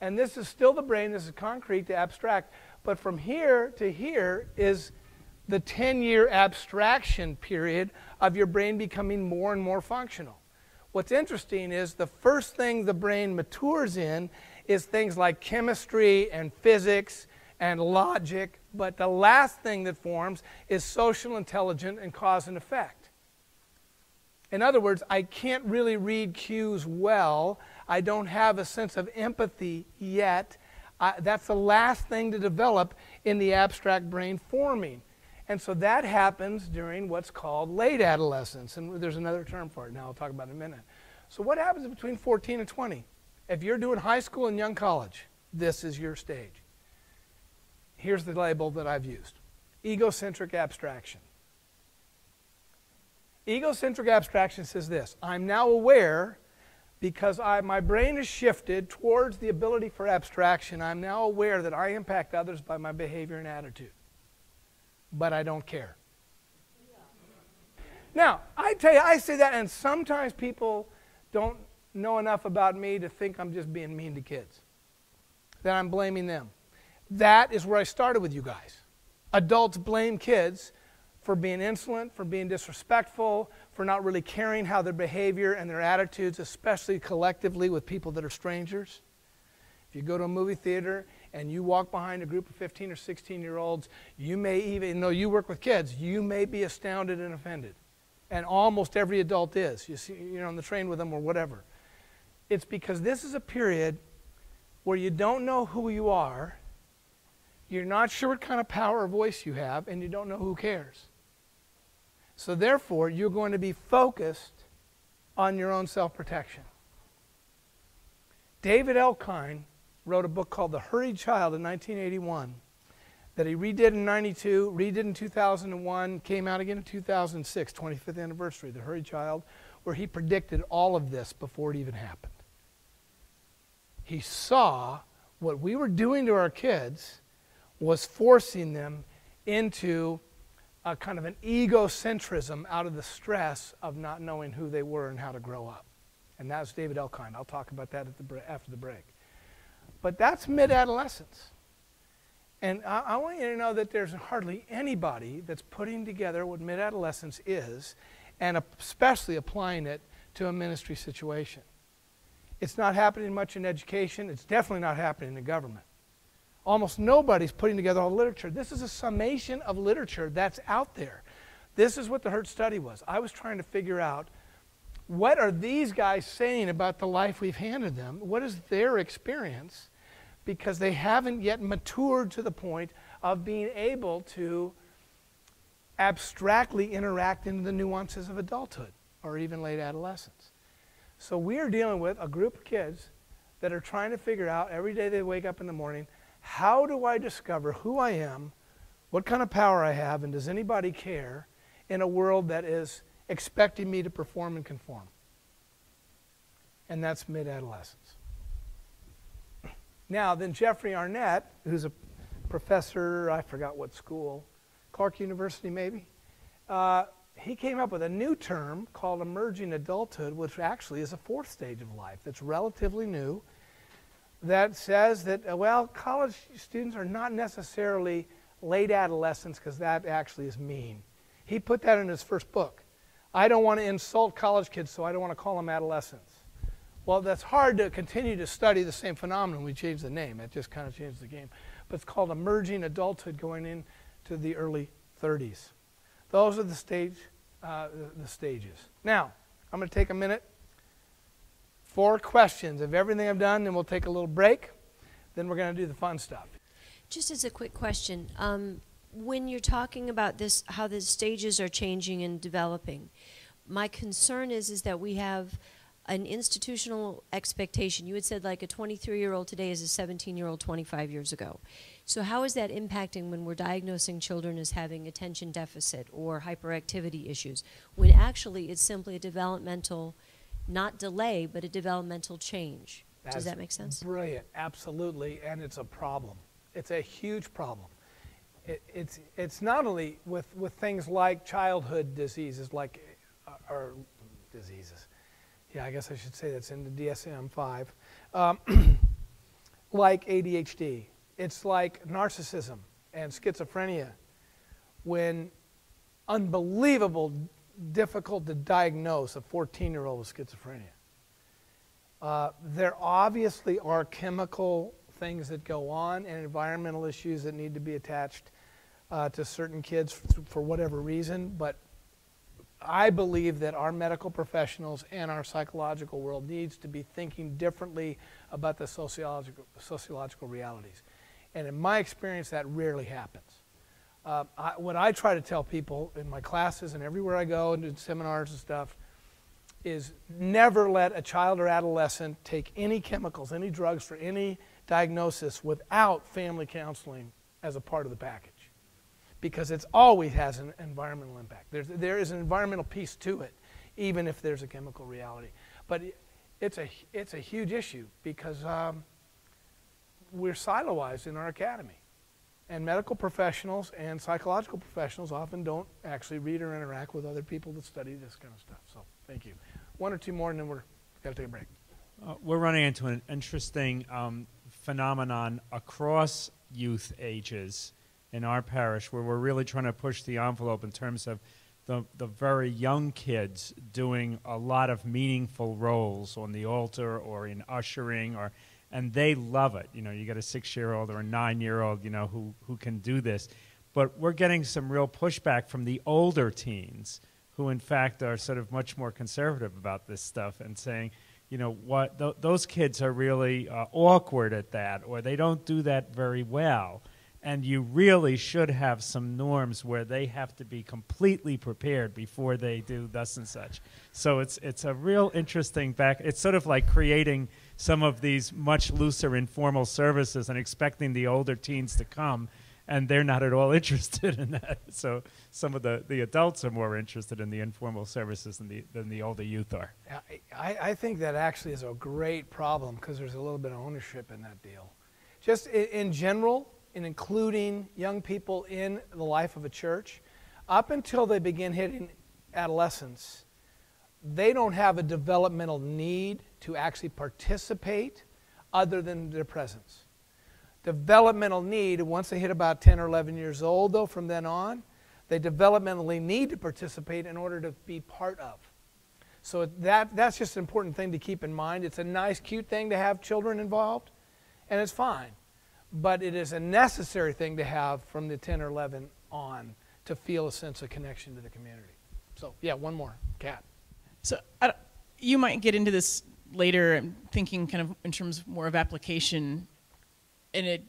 And this is still the brain, this is concrete to abstract. But from here to here is the 10 year abstraction period of your brain becoming more and more functional. What's interesting is the first thing the brain matures in is things like chemistry and physics and logic, but the last thing that forms is social intelligence and cause and effect. In other words, I can't really read cues well. I don't have a sense of empathy yet. I, that's the last thing to develop in the abstract brain forming. And so that happens during what's called late adolescence. And there's another term for it now, I'll talk about in a minute. So, what happens between 14 and 20? If you're doing high school and young college, this is your stage. Here's the label that I've used egocentric abstraction. Egocentric abstraction says this I'm now aware because I, my brain has shifted towards the ability for abstraction. I'm now aware that I impact others by my behavior and attitude. But I don't care. Now, I tell you, I say that, and sometimes people don't know enough about me to think I'm just being mean to kids, that I'm blaming them. that is where I started with you guys. Adults blame kids for being insolent, for being disrespectful, for not really caring how their behavior and their attitudes, especially collectively with people that are strangers. If you go to a movie theater and you walk behind a group of 15 or 16 year olds, you may even, though you work with kids, you may be astounded and offended. And almost every adult is. You see, you're on the train with them or whatever. It's because this is a period where you don't know who you are, you're not sure what kind of power or voice you have, and you don't know who cares. So, therefore, you're going to be focused on your own self protection. David Elkind wrote a book called The Hurried Child in 1981 that he redid in 92, redid in 2001, came out again in 2006, 25th anniversary, The Hurried Child, where he predicted all of this before it even happened. He saw what we were doing to our kids was forcing them into a kind of an egocentrism out of the stress of not knowing who they were and how to grow up. And that's David Elkind. I'll talk about that the after the break. But that's mid adolescence. And I, I, want you to know that there's hardly anybody that's putting together what mid adolescence is and especially applying it to a ministry situation. It's not happening much in education, it's definitely not happening in government. Almost nobody's putting together all the literature. This is a summation of literature that's out there. This is what the Hurt study was. I was trying to figure out what are these guys saying about the life we've handed them? What is their experience? Because they haven't yet matured to the point of being able to abstractly interact into the nuances of adulthood or even late adolescence. So we are dealing with a group of kids that are trying to figure out every day they wake up in the morning how do I discover who I am, what kind of power I have, and does anybody care in a world that is expecting me to perform and conform? And that's mid adolescence. Now, then Jeffrey Arnett, who's a professor, I forgot what school, Clark University maybe, uh, he came up with a new term called emerging adulthood, which actually is a fourth stage of life that's relatively new that says that, uh, well, college students are not necessarily late adolescents because that actually is mean. He put that in his first book. I don't want to insult college kids, so I don't want to call them adolescents. Well, that's hard to continue to study the same phenomenon. We changed the name. It just kind of changed the game. But it's called emerging adulthood going into the early 30s. Those are the stage, uh, the stages. Now, I'm going to take a minute four questions of everything I've done, then we'll take a little break. Then we're going to do the fun stuff. Just as a quick question, um, when you're talking about this, how the stages are changing and developing, my concern is is that we have an institutional expectation. You had said like a 23 year old today is a 17 year old 25 years ago. So, how is that impacting when we're diagnosing children as having attention deficit or hyperactivity issues when actually it's simply a developmental not delay, but a developmental change. That's Does that make sense? Brilliant, absolutely, and it's a problem. It's a huge problem. It, it's, it's not only with, with things like childhood diseases, like, uh, or diseases. Yeah, I guess I should say that's in the DSM 5. Um, like ADHD. It's like narcissism and schizophrenia when unbelievable difficult to diagnose a 14 year old with schizophrenia. Uh, there obviously are chemical things that go on and environmental issues that need to be attached uh, to certain kids for whatever reason, but I believe that our medical professionals and our psychological world needs to be thinking differently about the sociological, sociological realities. And in my experience, that rarely happens. Uh, I, what I try to tell people in my classes and everywhere I go and in seminars and stuff is never let a child or adolescent take any chemicals, any drugs for any diagnosis without family counseling as a part of the package. Because it always has an environmental impact. There's, there is an environmental piece to it, even if there's a chemical reality. But it's a, it's a huge issue because um, we're siloized in our academy. And medical professionals and psychological professionals often don't actually read or interact with other people that study this kind of stuff. So, thank you. One or two more, and then we're got to take a break. Uh, we're running into an interesting um, phenomenon across youth ages in our parish where we're really trying to push the envelope in terms of the, the very young kids doing a lot of meaningful roles on the altar or in ushering or and they love it. You know, you got a six year old or a nine year old, you know, who, who can do this. But we're getting some real pushback from the older teens who, in fact, are sort of much more conservative about this stuff and saying, you know, what th- those kids are really uh, awkward at that or they don't do that very well. And you really should have some norms where they have to be completely prepared before they do thus and such. So it's, it's a real interesting back. It's sort of like creating some of these much looser informal services and expecting the older teens to come and they're not at all interested in that so some of the, the adults are more interested in the informal services than the, than the older youth are I, I think that actually is a great problem because there's a little bit of ownership in that deal just in, in general in including young people in the life of a church up until they begin hitting adolescence they don't have a developmental need to actually participate other than their presence. Developmental need, once they hit about 10 or 11 years old, though, from then on, they developmentally need to participate in order to be part of. So that, that's just an important thing to keep in mind. It's a nice, cute thing to have children involved, and it's fine. But it is a necessary thing to have from the 10 or 11 on to feel a sense of connection to the community. So, yeah, one more. Cat. So you might get into this later, thinking kind of in terms more of application. And it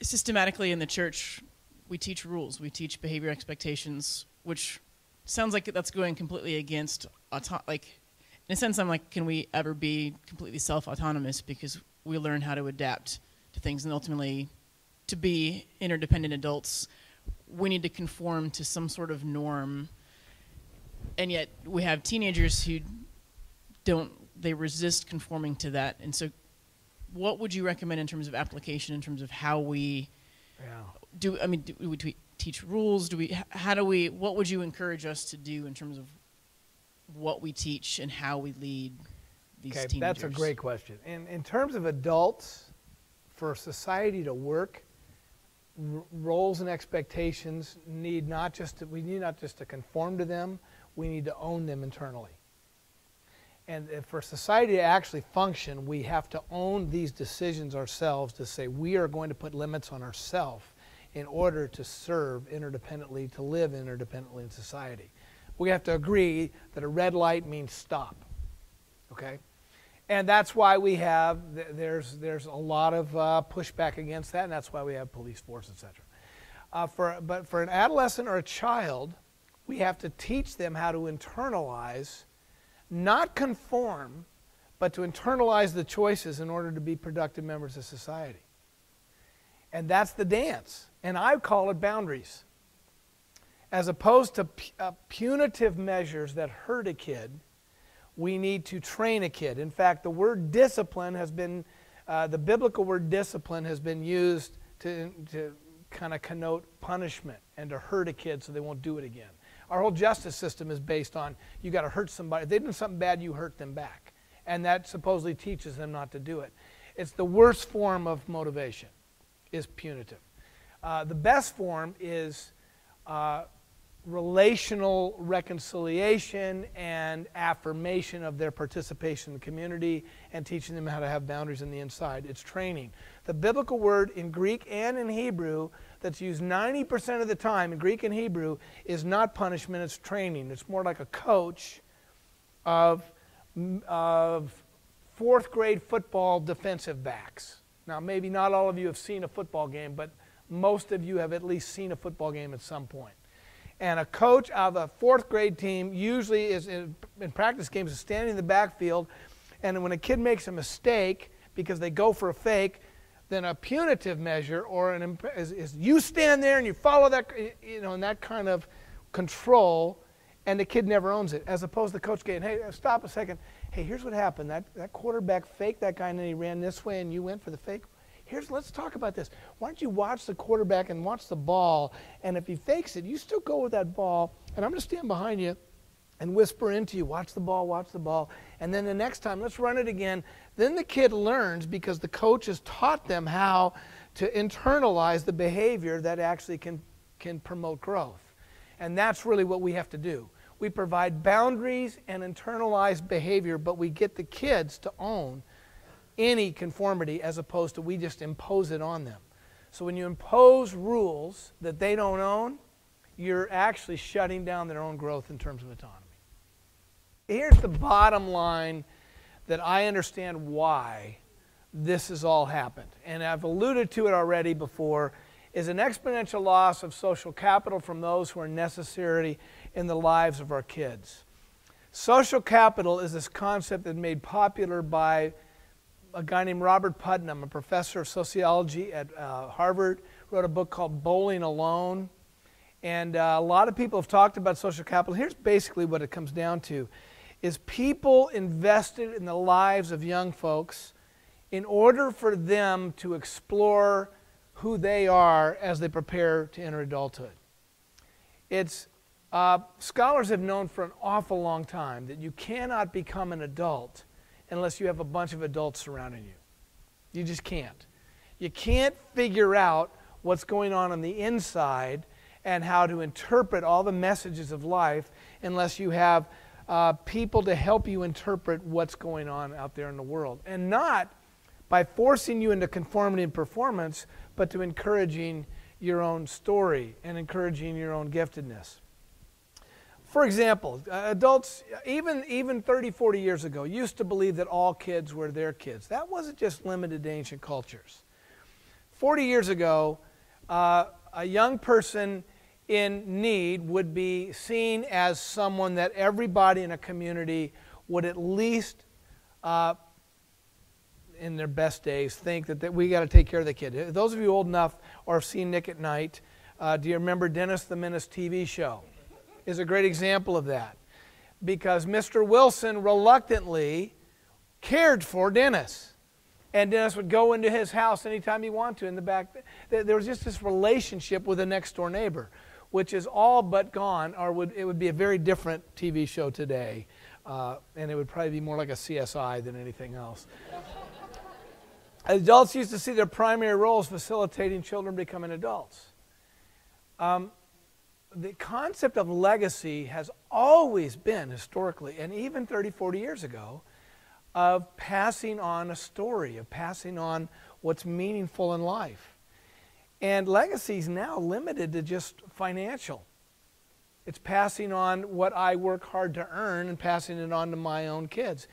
systematically in the church, we teach rules, we teach behavior expectations, which sounds like that's going completely against auto- like in a sense i'm like can we ever be completely self-autonomous because we learn how to adapt to things and ultimately to be interdependent adults we need to conform to some sort of norm. And yet we have teenagers who don't they resist conforming to that. And so what would you recommend in terms of application in terms of how we yeah. do i mean do we teach rules? Do we how do we what would you encourage us to do in terms of what we teach and how we lead these okay, teenagers that's a great question. In, in terms of adults for society to work roles and expectations need not just to, we need not just to conform to them we need to own them internally. And for society to actually function, we have to own these decisions ourselves to say we are going to put limits on ourselves in order to serve interdependently, to live interdependently in society. We have to agree that a red light means stop. Okay? And that's why we have, there's, there's a lot of uh, pushback against that, and that's why we have police force, etc. Uh, for, but for an adolescent or a child, we have to teach them how to internalize, not conform, but to internalize the choices in order to be productive members of society. And that's the dance. And I call it boundaries. As opposed to uh, punitive measures that hurt a kid, we need to train a kid. In fact, the word discipline has been, uh, the biblical word discipline has been used to, to kind of connote punishment and to hurt a kid so they won't do it again. Our whole justice system is based on you got to hurt somebody. If they do something bad, you hurt them back. And that supposedly teaches them not to do it. It's the worst form of motivation, is punitive. Uh, the best form is uh, relational reconciliation and affirmation of their participation in the community and teaching them how to have boundaries in the inside. It's training. The biblical word in Greek and in Hebrew that's used 90% of the time in Greek and Hebrew is not punishment, it's training. It's more like a coach of, of fourth grade football defensive backs. Now, maybe not all of you have seen a football game, but most of you have at least seen a football game at some point. And a coach of a fourth grade team usually is in, in practice games is standing in the backfield, and when a kid makes a mistake because they go for a fake, then a punitive measure or an is, is, you stand there and you follow that you know and that kind of control and the kid never owns it as opposed to the coach getting hey uh, stop a second. Hey here's what happened. That, that quarterback faked that guy and then he ran this way and you went for the fake here's let's talk about this why don't you watch the quarterback and watch the ball and if he fakes it you still go with that ball and i'm going to stand behind you and whisper into you, watch the ball, watch the ball. And then the next time, let's run it again. Then the kid learns because the coach has taught them how to internalize the behavior that actually can, can promote growth. And that's really what we have to do. We provide boundaries and internalized behavior, but we get the kids to own any conformity as opposed to we just impose it on them. So when you impose rules that they don't own, you're actually shutting down their own growth in terms of autonomy. Here's the bottom line that I understand why this has all happened. And I've alluded to it already before is an exponential loss of social capital from those who are necessary in the lives of our kids. Social capital is this concept that made popular by a guy named Robert Putnam, a professor of sociology at uh, Harvard, wrote a book called Bowling Alone. And uh, a lot of people have talked about social capital. Here's basically what it comes down to is people invested in the lives of young folks in order for them to explore who they are as they prepare to enter adulthood. It's uh, scholars have known for an awful long time that you cannot become an adult unless you have a bunch of adults surrounding you. You just can't. You can't figure out what's going on on the inside and how to interpret all the messages of life unless you have uh, people to help you interpret what's going on out there in the world. And not by forcing you into conformity and performance, but to encouraging your own story and encouraging your own giftedness. For example, uh, adults, even, even 30, 40 years ago, used to believe that all kids were their kids. That wasn't just limited to ancient cultures. 40 years ago, uh, a young person in need would be seen as someone that everybody in a community would at least, uh, in their best days, think that, that we got to take care of the kid. Those of you old enough or have seen Nick at Nite, uh, do you remember Dennis the Menace TV show? Is a great example of that because Mr. Wilson reluctantly cared for Dennis. And Dennis would go into his house anytime he wanted to in the back. There was just this relationship with a next door neighbor, which is all but gone, or would, it would be a very different TV show today. Uh, and it would probably be more like a CSI than anything else. Adults used to see their primary roles facilitating children becoming adults. Um, the concept of legacy has always been historically, and even 30, 40 years ago, of passing on a story, of passing on what's meaningful in life. And legacy is now limited to just financial. It's passing on what I work hard to earn and passing it on to my own kids.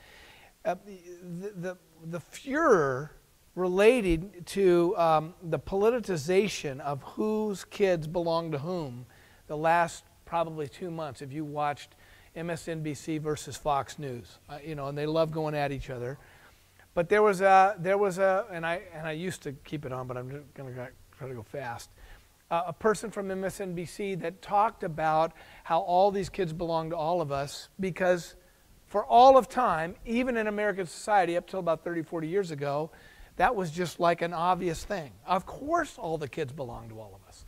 Uh, the, the, the furor related to um, the politicization of whose kids belong to whom the last probably two months if you watched MSNBC versus Fox News. Uh, you know, and they love going at each other. But there was a, there was a, and I, and I used to keep it on, but I'm going to try to go fast. Uh, a person from MSNBC that talked about how all these kids belong to all of us because for all of time, even in American society up till about 30, 40 years ago, that was just like an obvious thing. Of course, all the kids belong to all of us.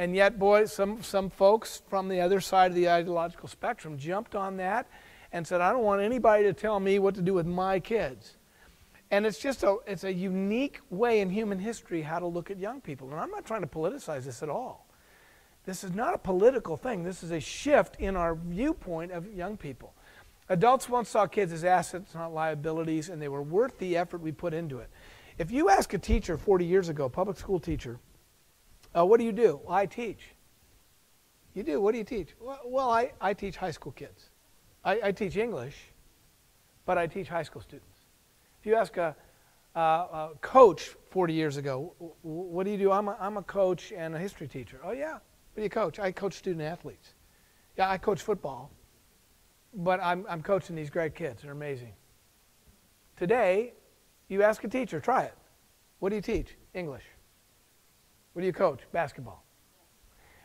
And yet, boy, some, some folks from the other side of the ideological spectrum jumped on that and said, I don't want anybody to tell me what to do with my kids. And it's just a, it's a unique way in human history how to look at young people. And I'm not trying to politicize this at all. This is not a political thing. This is a shift in our viewpoint of young people. Adults once saw kids as assets, not liabilities, and they were worth the effort we put into it. If you ask a teacher 40 years ago, public school teacher, uh, what do you do? I teach. You do? What do you teach? Well, I, I teach high school kids. I, I, teach English, but I teach high school students. If you ask a, a, a coach 40 years ago, what do you do? I'm a, I'm a coach and a history teacher. Oh, yeah. What do you coach? I coach student athletes. Yeah, I coach football, but I'm, I'm coaching these great kids. They're amazing. Today, you ask a teacher, try it. What do you teach? English. What do you coach? Basketball.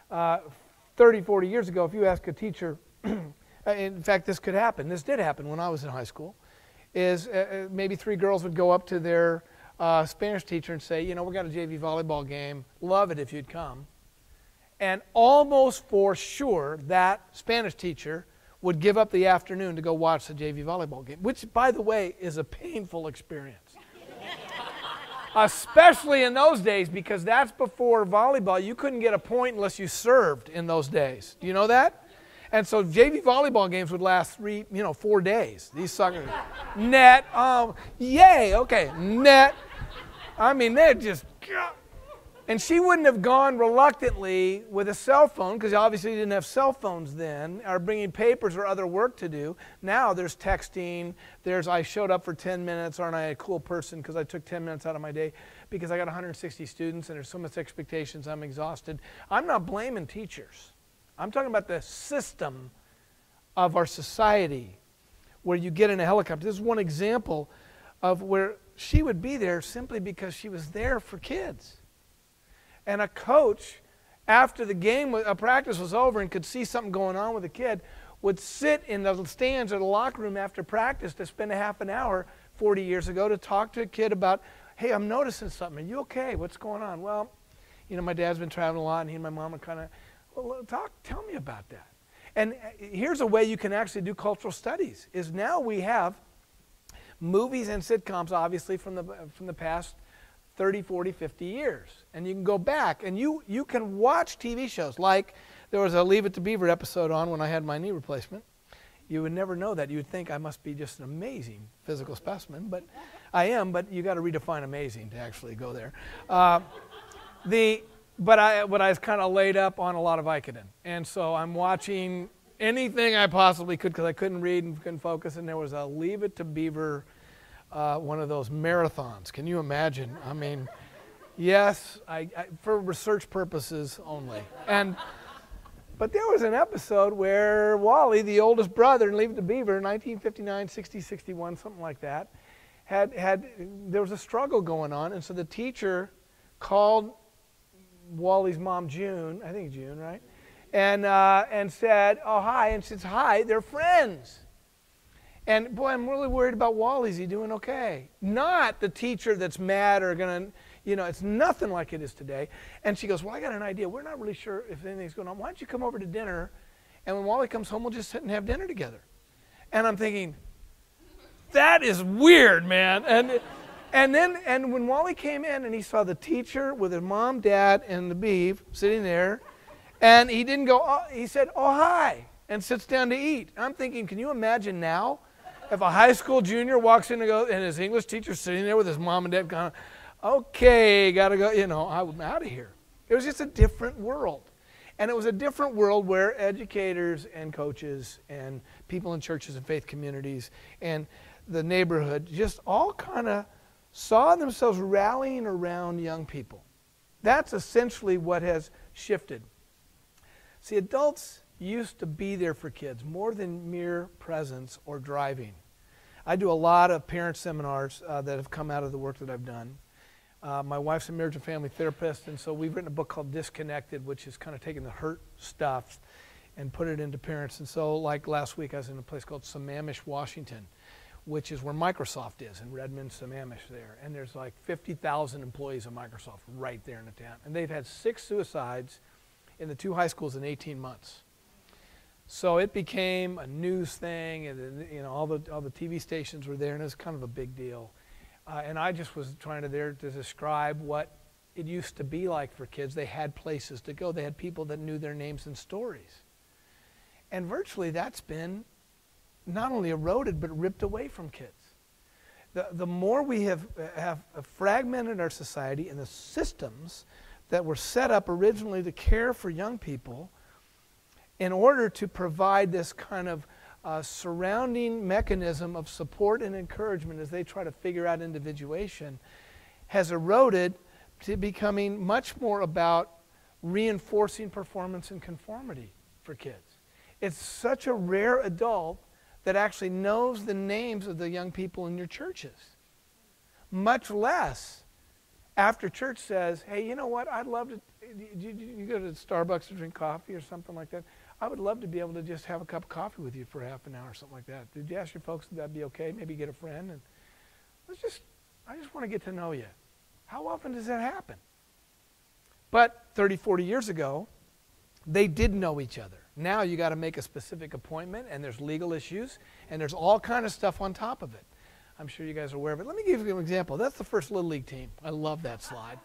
Uh, 30, 40 years ago, if you ask a teacher, in fact, this could happen. This did happen when I was in high school. Is uh, uh, maybe three girls would go up to their uh, Spanish teacher and say, you know, we got a JV volleyball game. Love it if you'd come. And almost for sure, that Spanish teacher would give up the afternoon to go watch the JV volleyball game, which, by the way, is a painful experience. Especially in those days, because that's before volleyball. You couldn't get a point unless you served in those days. Do you know that? And so JV volleyball games would last three, you know, four days. These suckers, net, um, yay, okay, net. I mean, they're just, and she wouldn't have gone reluctantly with a cell phone because obviously you didn't have cell phones then, or bringing papers or other work to do. Now there's texting. There's I showed up for 10 minutes. Aren't I a cool person because I took 10 minutes out of my day because I got 160 students and there's so much expectations. I'm exhausted. I'm not blaming teachers. I'm talking about the system of our society where you get in a helicopter. This is one example of where she would be there simply because she was there for kids and a coach, after the game, a practice was over and could see something going on with a kid, would sit in the stands or the locker room after practice to spend a half an hour 40 years ago to talk to a kid about, hey, I'm noticing something. Are you okay? What's going on? Well, you know, my dad's been traveling a lot, and he and my mom are kind of, well, talk, tell me about that. And uh, here's a way you can actually do cultural studies: is now we have movies and sitcoms, obviously from the from the past 30, 40, 50 years. And you can go back and you, you can watch TV shows like there was a Leave It to Beaver episode on when I had my knee replacement. You would never know that. You would think I must be just an amazing physical specimen, but I am, but you got to redefine amazing to actually go there. Uh, the, but I, but I was kind of laid up on a lot of Vicodin. And so I'm watching anything I possibly could because I couldn't read and couldn't focus. And there was a Leave It to Beaver uh, one of those marathons. Can you imagine? I mean, yes, I, I, for research purposes only. And but there was an episode where Wally, the oldest brother in Leave to Beaver, 1959, 60, 61, something like that, had had there was a struggle going on, and so the teacher called Wally's mom, June, I think June, right, and uh, and said, "Oh hi," and she says, "Hi, they're friends." And boy, I'm really worried about Wally. Is he doing okay? Not the teacher that's mad or going to, you know, it's nothing like it is today. And she goes, Well, I got an idea. We're not really sure if anything's going on. Why don't you come over to dinner? And when Wally comes home, we'll just sit and have dinner together. And I'm thinking, That is weird, man. And, and then, and when Wally came in and he saw the teacher with his mom, dad, and the Beav sitting there, and he didn't go, oh, he said, Oh, hi, and sits down to eat. I'm thinking, Can you imagine now? if a high school junior walks in and and his English teacher's sitting there with his mom and dad going, okay, gotta go, you know, I'm out of here. It was just a different world. And it was a different world where educators and coaches and people in churches and faith communities and the neighborhood just all kind of saw themselves rallying around young people. That's essentially what has shifted. See, adults used to be there for kids more than mere presence or driving. I do a lot of parent seminars uh, that have come out of the work that I've done. Uh, my wife's a marriage and family therapist, and so we've written a book called Disconnected, which is kind of taking the hurt stuff and put it into parents. And so, like last week, I was in a place called Sammamish, Washington, which is where Microsoft is in Redmond, Sammamish there. And there's like 50,000 employees of Microsoft right there in the town. And they've had six suicides in the two high schools in 18 months. So it became a news thing, and you know all the all the TV stations were there, and it was kind of a big deal. Uh, and I just was trying to there to describe what it used to be like for kids. They had places to go. They had people that knew their names and stories. And virtually that's been not only eroded but ripped away from kids. The, the more we have, have fragmented our society and the systems that were set up originally to care for young people in order to provide this kind of uh, surrounding mechanism of support and encouragement as they try to figure out individuation has eroded to becoming much more about reinforcing performance and conformity for kids. It's such a rare adult that actually knows the names of the young people in your churches. Much less after church says, hey, you know what, I'd love to, you, you go to Starbucks to drink coffee or something like that. I would love to be able to just have a cup of coffee with you for half an hour or something like that. Did you ask your folks if that'd be okay? Maybe get a friend and let's just, I just want to get to know you. How often does that happen? But 30, 40 years ago, they did know each other. Now you got to make a specific appointment, and there's legal issues, and there's all kind of stuff on top of it. I'm sure you guys are aware of it. Let me give you an example. That's the first Little League team. I love that slide.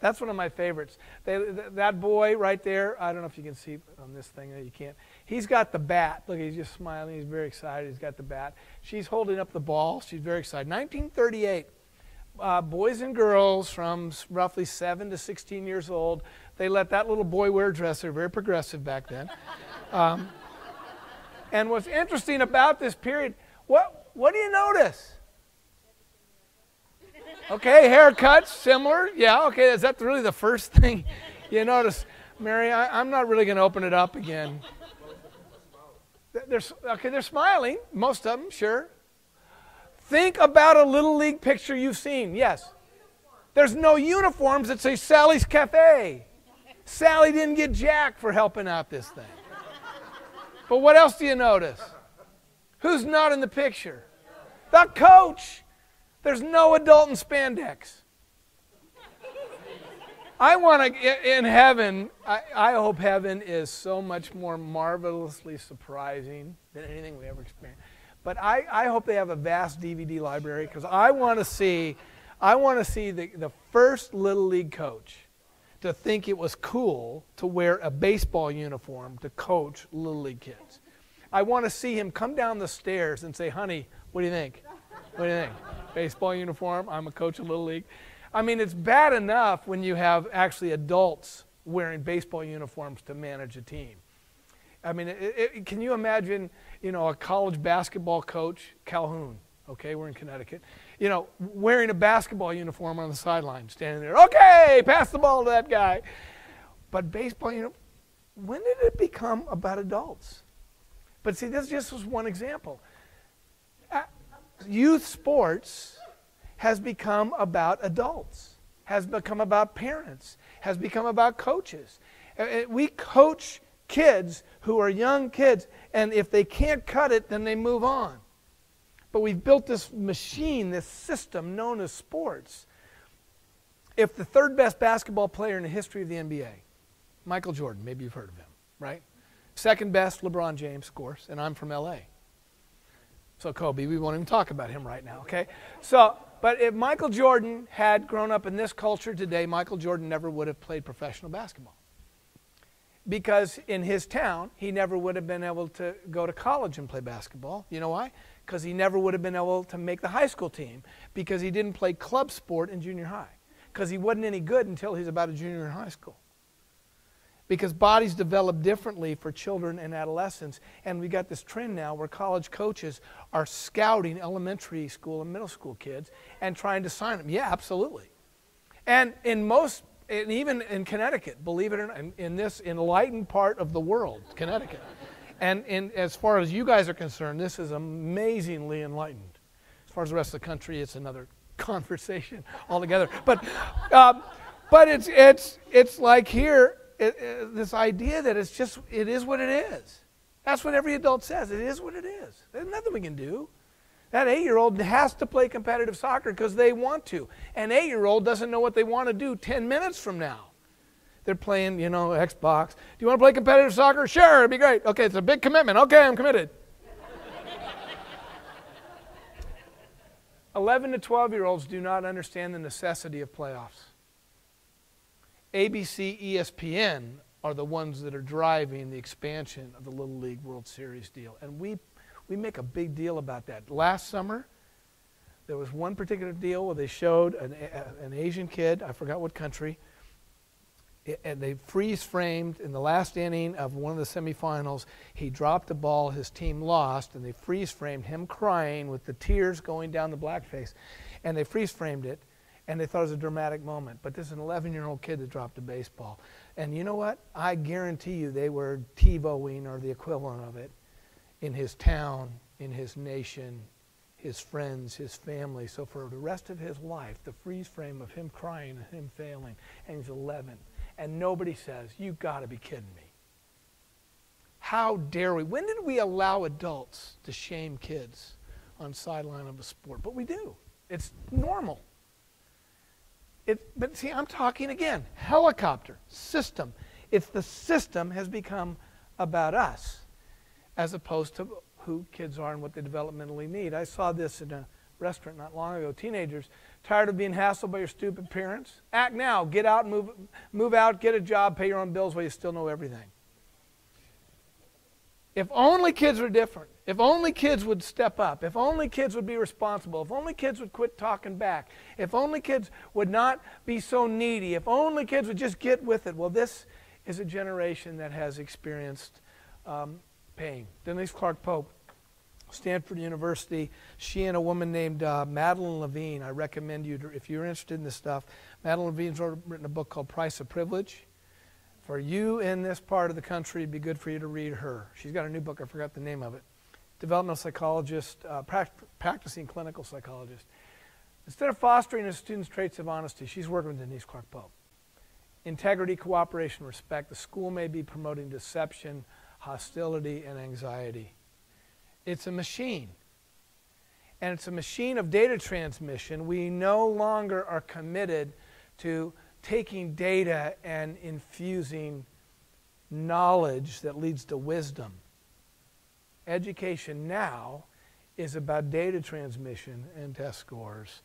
That's one of my favorites. They, th- that boy right there, I don't know if you can see on this thing, you can't. He's got the bat. Look, he's just smiling. He's very excited. He's got the bat. She's holding up the ball. She's very excited. 1938, uh, boys and girls from roughly 7 to 16 years old, they let that little boy wear a dress. They're very progressive back then. Um, and what's interesting about this period, what, what do you notice? Okay, haircuts, similar. Yeah, okay, is that really the first thing you notice? Mary, I, am not really going to open it up again. They're, okay, they're smiling, most of them, sure. Think about a Little League picture you've seen. Yes. There's no uniforms that say Sally's Cafe. Sally didn't get Jack for helping out this thing. But what else do you notice? Who's not in the picture? The coach. There's no adult in spandex. I want to, in heaven, I, I, hope heaven is so much more marvelously surprising than anything we ever experienced. But I, I hope they have a vast DVD library because I want to see, I want to see the, the first Little League coach to think it was cool to wear a baseball uniform to coach Little League kids. I want to see him come down the stairs and say, honey, what do you think? What do you think? Baseball uniform, I'm a coach of Little League. I mean, it's bad enough when you have actually adults wearing baseball uniforms to manage a team. I mean, it, it, can you imagine, you know, a college basketball coach, Calhoun, okay, we're in Connecticut, you know, wearing a basketball uniform on the sideline, standing there, okay, pass the ball to that guy. But baseball, you know, when did it become about adults? But see, this just was one example. Youth sports has become about adults, has become about parents, has become about coaches. Uh, uh, we coach kids who are young kids, and if they can't cut it, then they move on. But we've built this machine, this system known as sports. If the third best basketball player in the history of the NBA, Michael Jordan, maybe you've heard of him, right? Second best, LeBron James, of course, and I'm from LA. So Kobe, we won't even talk about him right now, okay? So but if Michael Jordan had grown up in this culture today, Michael Jordan never would have played professional basketball. Because in his town, he never would have been able to go to college and play basketball. You know why? Because he never would have been able to make the high school team because he didn't play club sport in junior high. Because he wasn't any good until he's about a junior in high school because bodies develop differently for children and adolescents. And we got this trend now where college coaches are scouting elementary school and middle school kids and trying to sign them. Yeah, absolutely. And in most, and even in Connecticut, believe it or not, in, in this enlightened part of the world, Connecticut. And in, as far as you guys are concerned, this is amazingly enlightened. As far as the rest of the country, it's another conversation altogether. But, uh, but it's, it's, it's like here, it, this idea that it's just, it is what it is. That's what every adult says. It is what it is. There's nothing we can do. That eight year old has to play competitive soccer because they want to. An eight year old doesn't know what they want to do 10 minutes from now. They're playing, you know, Xbox. Do you want to play competitive soccer? Sure, it'd be great. Okay, it's a big commitment. Okay, I'm committed. 11 to 12 year olds do not understand the necessity of playoffs. ABC, ESPN are the ones that are driving the expansion of the Little League World Series deal. And we, we make a big deal about that. Last summer, there was one particular deal where they showed an, an Asian kid, I forgot what country, and they freeze framed in the last inning of one of the semifinals. He dropped the ball, his team lost, and they freeze framed him crying with the tears going down the black face. And they freeze framed it and they thought it was a dramatic moment. But this is an 11 year old kid that dropped a baseball. And you know what? I guarantee you they were TiVoing or the equivalent of it in his town, in his nation, his friends, his family. So for the rest of his life, the freeze frame of him crying and him failing, and he's 11. And nobody says, You got to be kidding me. How dare we? When did we allow adults to shame kids on sideline of a sport? But we do. It's normal. It, but see, I'm talking again helicopter system. It's the system has become about us as opposed to who kids are and what they developmentally need. I saw this in a restaurant not long ago. Teenagers tired of being hassled by your stupid parents? Act now. Get out move, move out, get a job, pay your own bills while you still know everything. If only kids were different. If only kids would step up. If only kids would be responsible. If only kids would quit talking back. If only kids would not be so needy. If only kids would just get with it. Well, this is a generation that has experienced um, pain. Denise Clark Pope, Stanford University. She and a woman named uh, Madeline Levine. I recommend you, to, if you're interested in this stuff, Madeline Levine's written a book called Price of Privilege for you in this part of the country, it'd be good for you to read her. She's got a new book, I forgot the name of it. Developmental psychologist, uh, practicing clinical psychologist. Instead of fostering a student's traits of honesty, she's working with Denise Clark Pope. Integrity, cooperation, respect. The school may be promoting deception, hostility, and anxiety. It's a machine. And it's a machine of data transmission. We no longer are committed to taking data and infusing knowledge that leads to wisdom. Education now is about data transmission and test scores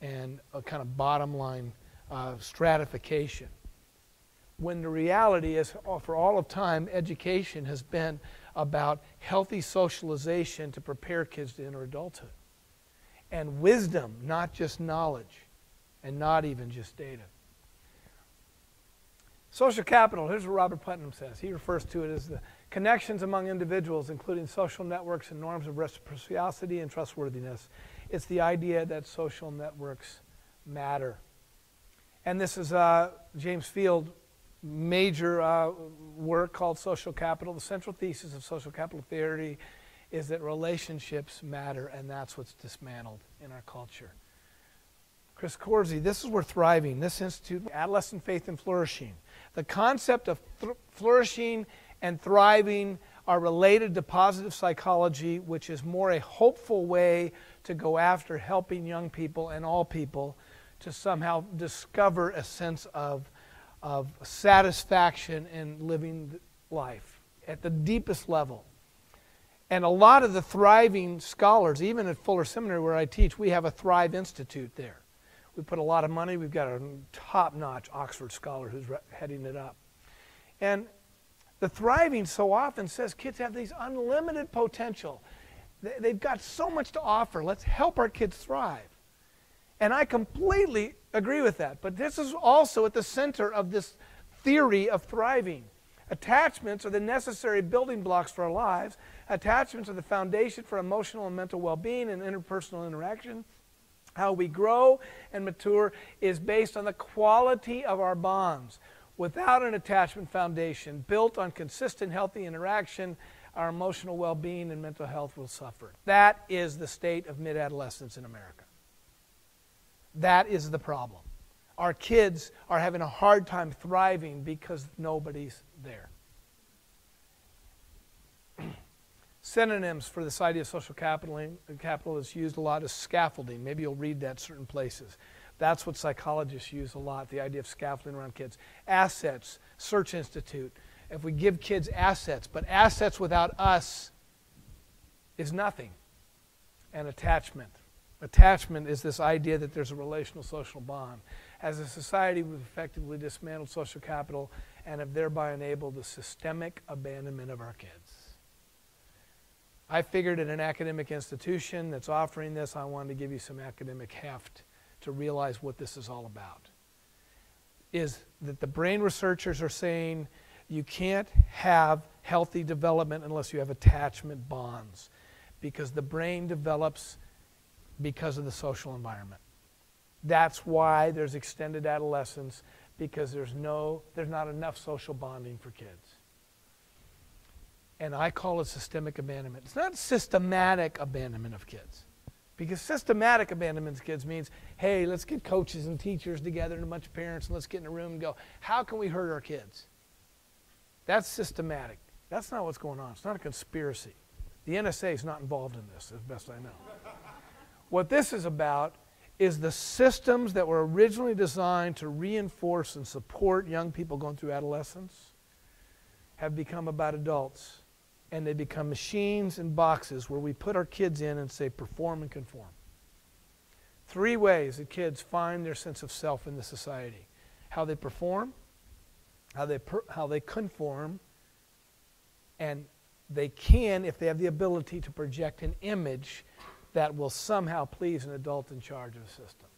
and a kind of bottom line uh, stratification. When the reality is, uh, for all of time, education has been about healthy socialization to prepare kids to enter adulthood. And wisdom, not just knowledge, and not even just data. Social capital, here's what Robert Putnam says. He refers to it as the connections among individuals, including social networks and norms of reciprocity and trustworthiness. It's the idea that social networks matter. And this is uh, James Field major uh, work called Social Capital. The central thesis of social capital theory is that relationships matter, and that's what's dismantled in our culture. Chris Corsi, this is where thriving, this institute, adolescent faith and flourishing. The concept of flourishing and thriving are related to positive psychology, which is more a hopeful way to go after helping young people and all people to somehow discover a sense of, of satisfaction in living life at the deepest level. And a lot of the thriving scholars, even at Fuller Seminary where I teach, we have a Thrive Institute there. We put a lot of money. We've got a top notch Oxford scholar who's heading it up. And the thriving so often says kids have these unlimited potential. They've got so much to offer. Let's help our kids thrive. And I completely agree with that. But this is also at the center of this theory of thriving. Attachments are the necessary building blocks for our lives. Attachments are the foundation for emotional and mental well being and interpersonal interaction. How we grow and mature is based on the quality of our bonds. Without an attachment foundation built on consistent, healthy interaction, our emotional well being and mental health will suffer. That is the state of mid adolescence in America. That is the problem. Our kids are having a hard time thriving because nobody's there. Synonyms for this idea of social capital, capital is used a lot as scaffolding. Maybe you'll read that certain places. That's what psychologists use a lot, the idea of scaffolding around kids. Assets, Search Institute. If we give kids assets, but assets without us is nothing. And attachment. Attachment is this idea that there's a relational social bond. As a society, we've effectively dismantled social capital and have thereby enabled the systemic abandonment of our kids. I figured at an academic institution that's offering this, I wanted to give you some academic heft to realize what this is all about. Is that the brain researchers are saying you can't have healthy development unless you have attachment bonds because the brain develops because of the social environment. That's why there's extended adolescence because there's no there's not enough social bonding for kids and I call it systemic abandonment. It's not systematic abandonment of kids. Because systematic abandonment of kids means, hey, let's get coaches and teachers together and a bunch of parents and let's get in a room and go, how can we hurt our kids? That's systematic. That's not what's going on. It's not a conspiracy. The NSA is not involved in this, as best I know. what this is about is the systems that were originally designed to reinforce and support young people going through adolescence have become about adults, and they become machines and boxes where we put our kids in and say, perform and conform. Three ways that kids find their sense of self in the society how they perform, how they, per, how they conform, and they can, if they have the ability, to project an image that will somehow please an adult in charge of a system.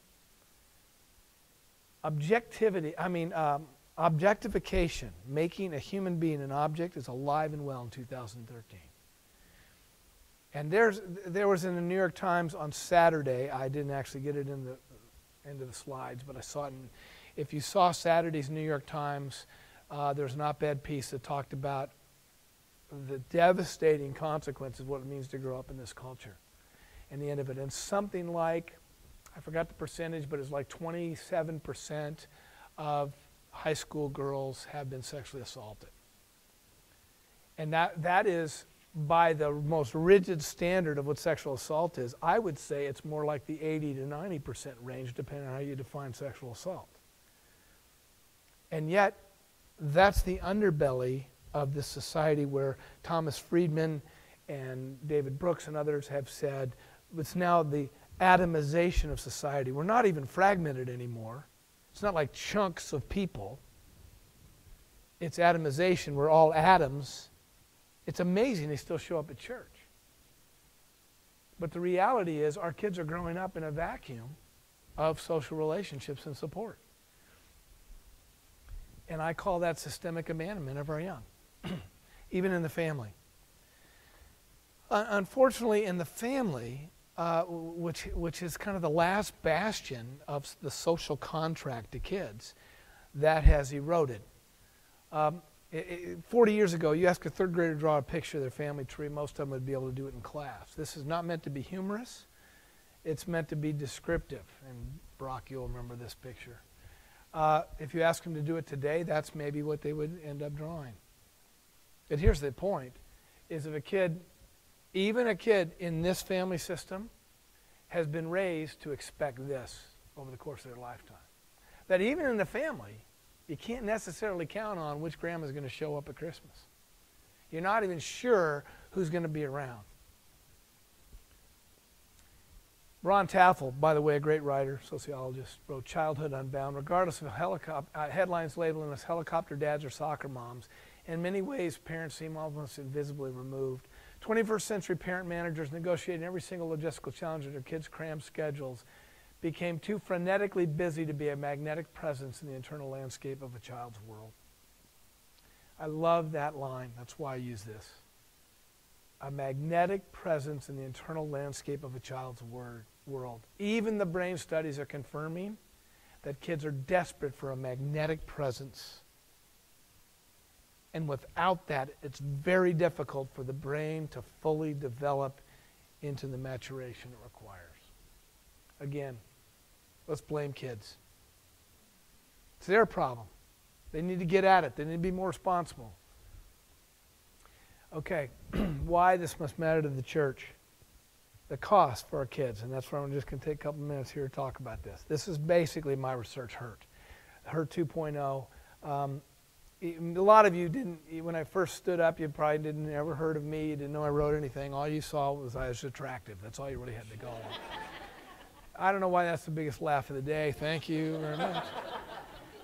Objectivity, I mean, um, objectification, making a human being an object, is alive and well in 2013. And there's, there was in the New York Times on Saturday, I didn't actually get it in the, into the slides, but I saw it. In, if you saw Saturday's New York Times, uh, there's an op ed piece that talked about the devastating consequences of what it means to grow up in this culture and the end of it. And something like, I forgot the percentage, but it's like 27% of high school girls have been sexually assaulted. And that, that is by the most rigid standard of what sexual assault is. I would say it's more like the 80 to 90% range, depending on how you define sexual assault. And yet, that's the underbelly of this society where Thomas Friedman and David Brooks and others have said it's now the atomization of society. We're not even fragmented anymore. It's not like chunks of people. It's atomization. We're all atoms. It's amazing they still show up at church. But the reality is, our kids are growing up in a vacuum of social relationships and support. And I call that systemic abandonment of our young, even in the family. Unfortunately, in the family, uh, which, which is kind of the last bastion of the social contract to kids, that has eroded. Um, it, it, 40 years ago, you ask a third grader to draw a picture of their family tree, most of them would be able to do it in class. This is not meant to be humorous, it's meant to be descriptive. And Brock, you'll remember this picture. Uh, if you ask them to do it today, that's maybe what they would end up drawing. But here's the point, is if a kid even a kid in this family system has been raised to expect this over the course of their lifetime. That even in the family, you can't necessarily count on which grandma's going to show up at Christmas. You're not even sure who's going to be around. Ron Taffel, by the way, a great writer, sociologist, wrote Childhood Unbound. Regardless of uh, headlines labeling us helicopter dads or soccer moms, in many ways, parents seem almost invisibly removed 21st century parent managers negotiating every single logistical challenge of their kids' crammed schedules became too frenetically busy to be a magnetic presence in the internal landscape of a child's world. I love that line. That's why I use this. A magnetic presence in the internal landscape of a child's word, world. Even the brain studies are confirming that kids are desperate for a magnetic presence and without that, it's very difficult for the brain to fully develop into the maturation it requires. Again, let's blame kids. It's their problem. They need to get at it, they need to be more responsible. Okay, why this must matter to the church. The cost for our kids, and that's where I'm just going to take a couple minutes here to talk about this. This is basically my research hurt. Hurt 2.0. Um, a lot of you didn't, when I first stood up, you probably didn't ever heard of me. You didn't know I wrote anything. All you saw was I was attractive. That's all you really had to go on. I don't know why that's the biggest laugh of the day. Thank you very much.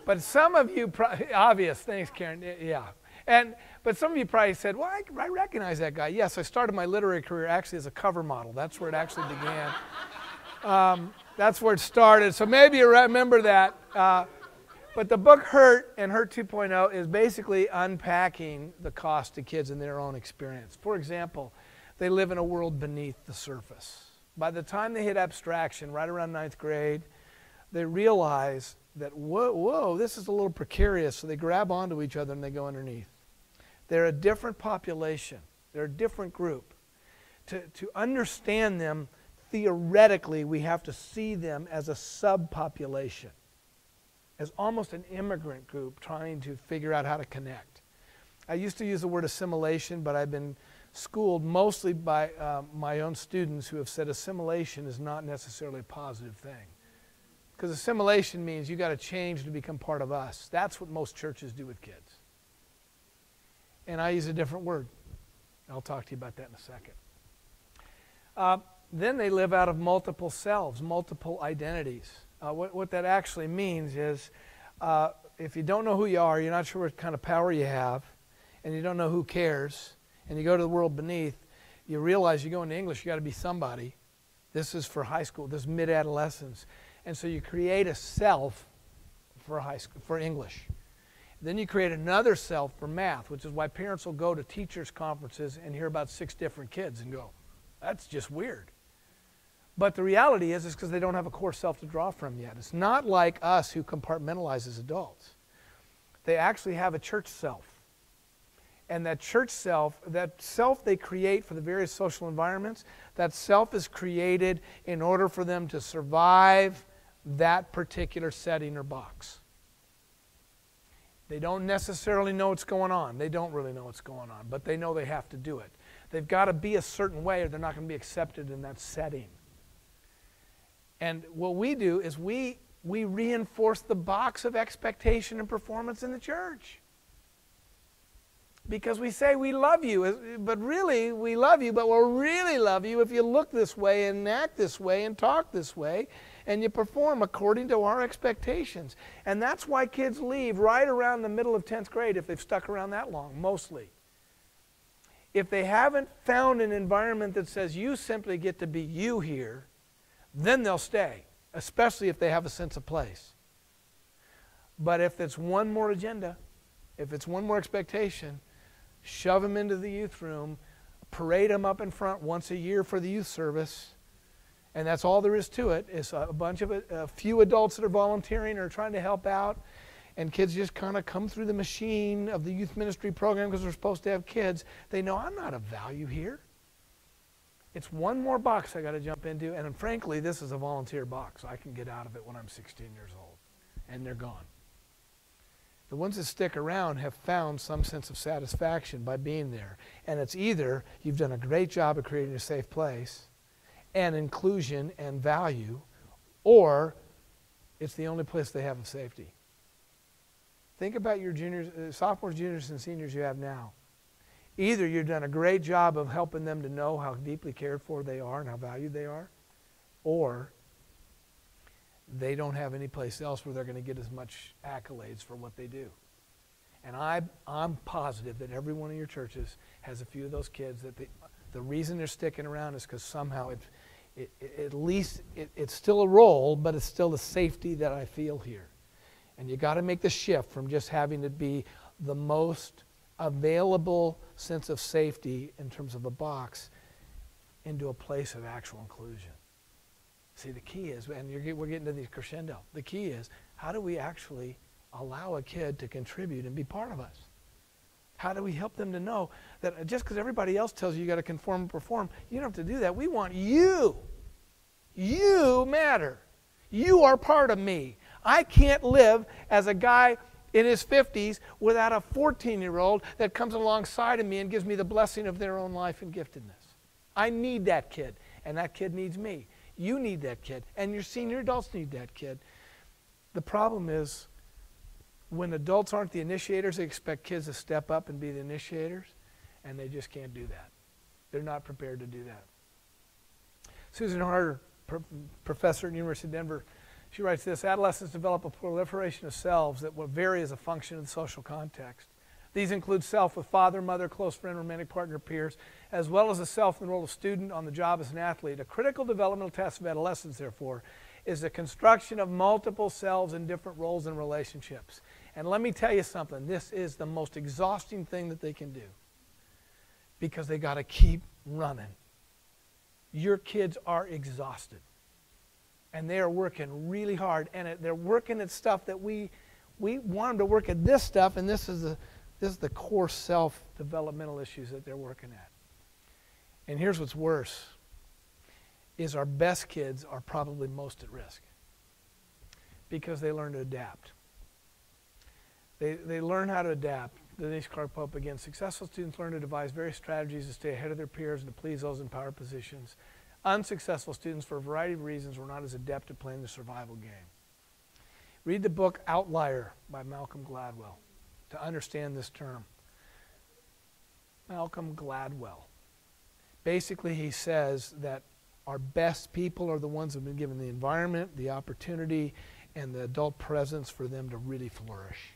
But some of you, probably, obvious, thanks, Karen. Yeah. And, but some of you probably said, well, I, I recognize that guy. Yes, I started my literary career actually as a cover model. That's where it actually began. Um, that's where it started. So maybe you remember that. Uh, but the book Hurt and Hurt 2.0 is basically unpacking the cost to kids in their own experience. For example, they live in a world beneath the surface. By the time they hit abstraction, right around ninth grade, they realize that, whoa, whoa, this is a little precarious. So they grab onto each other and they go underneath. They're a different population, they're a different group. To, to understand them, theoretically, we have to see them as a subpopulation as almost an immigrant group trying to figure out how to connect. I used to use the word assimilation, but I've been schooled mostly by uh, my own students who have said assimilation is not necessarily a positive thing. Because assimilation means you got to change to become part of us. That's what most churches do with kids. And I use a different word. I'll talk to you about that in a second. Uh, then they live out of multiple selves, multiple identities. Uh, what, what that actually means is uh, if you don't know who you are, you're not sure what kind of power you have, and you don't know who cares, and you go to the world beneath, you realize you go into English, you got to be somebody. This is for high school, this is mid adolescence. And so you create a self for, high school, for English. Then you create another self for math, which is why parents will go to teachers' conferences and hear about six different kids and go, that's just weird. But the reality is, is because they don't have a core self to draw from yet. It's not like us who compartmentalize as adults. They actually have a church self. And that church self, that self they create for the various social environments, that self is created in order for them to survive that particular setting or box. They don't necessarily know what's going on. They don't really know what's going on, but they know they have to do it. They've got to be a certain way or they're not going to be accepted in that setting. And what we do is we, we reinforce the box of expectation and performance in the church. Because we say we love you, but really we love you, but we'll really love you if you look this way and act this way and talk this way and you perform according to our expectations. And that's why kids leave right around the middle of 10th grade if they've stuck around that long, mostly. If they haven't found an environment that says you simply get to be you here, then they'll stay, especially if they have a sense of place. But if it's one more agenda, if it's one more expectation, shove them into the youth room, parade them up in front once a year for the youth service, and that's all there is to it. it. Is a bunch of uh, a few adults that are volunteering or trying to help out, and kids just kind of come through the machine of the youth ministry program because they're supposed to have kids. They know I'm not of value here. It's one more box I got to jump into, and frankly, this is a volunteer box. I can get out of it when I'm 16 years old, and they're gone. The ones that stick around have found some sense of satisfaction by being there. And it's either you've done a great job of creating a safe place and inclusion and value, or it's the only place they have of safety. Think about your juniors, uh, sophomores, juniors, and seniors you have now. Either you've done a great job of helping them to know how deeply cared for they are and how valued they are, or they don't have any place else where they're going to get as much accolades for what they do. And I, I'm positive that every one of your churches has a few of those kids that they, the reason they're sticking around is because somehow it, it, it, at least it, it's still a role, but it's still the safety that I feel here. And you got to make the shift from just having to be the most available sense of safety in terms of a box into a place of actual inclusion. See, the key is, and we're getting to the crescendo, the key is how do we actually allow a kid to contribute and be part of us? How do we help them to know that just because everybody else tells you you got to conform and perform, you don't have to do that. We want you. You matter. You are part of me. I can't live as a guy in his 50s without a 14 year old that comes alongside of me and gives me the blessing of their own life and giftedness. I need that kid, and that kid needs me. You need that kid, and your senior adults need that kid. The problem is when adults aren't the initiators, they expect kids to step up and be the initiators, and they just can't do that. They're not prepared to do that. Susan Harter, professor at University of Denver, she writes this Adolescents develop a proliferation of selves that will vary as a function of the social context. These include self with father, mother, close friend, romantic partner, peers, as well as a self in the role of student on the job as an athlete. A critical developmental test of adolescence, therefore, is the construction of multiple selves in different roles and relationships. And let me tell you something this is the most exhausting thing that they can do because they got to keep running. Your kids are exhausted and they are working really hard and it, they're working at stuff that we we want them to work at this stuff and this is the this is the core self developmental issues that they're working at. And here's what's worse is our best kids are probably most at risk because they learn to adapt. They, they learn how to adapt. Denise clark pope again successful students learn to devise various strategies to stay ahead of their peers and to please those in power positions Unsuccessful students, for a variety of reasons, were not as adept at playing the survival game. Read the book Outlier by Malcolm Gladwell to understand this term. Malcolm Gladwell. Basically, he says that our best people are the ones who have been given the environment, the opportunity, and the adult presence for them to really flourish.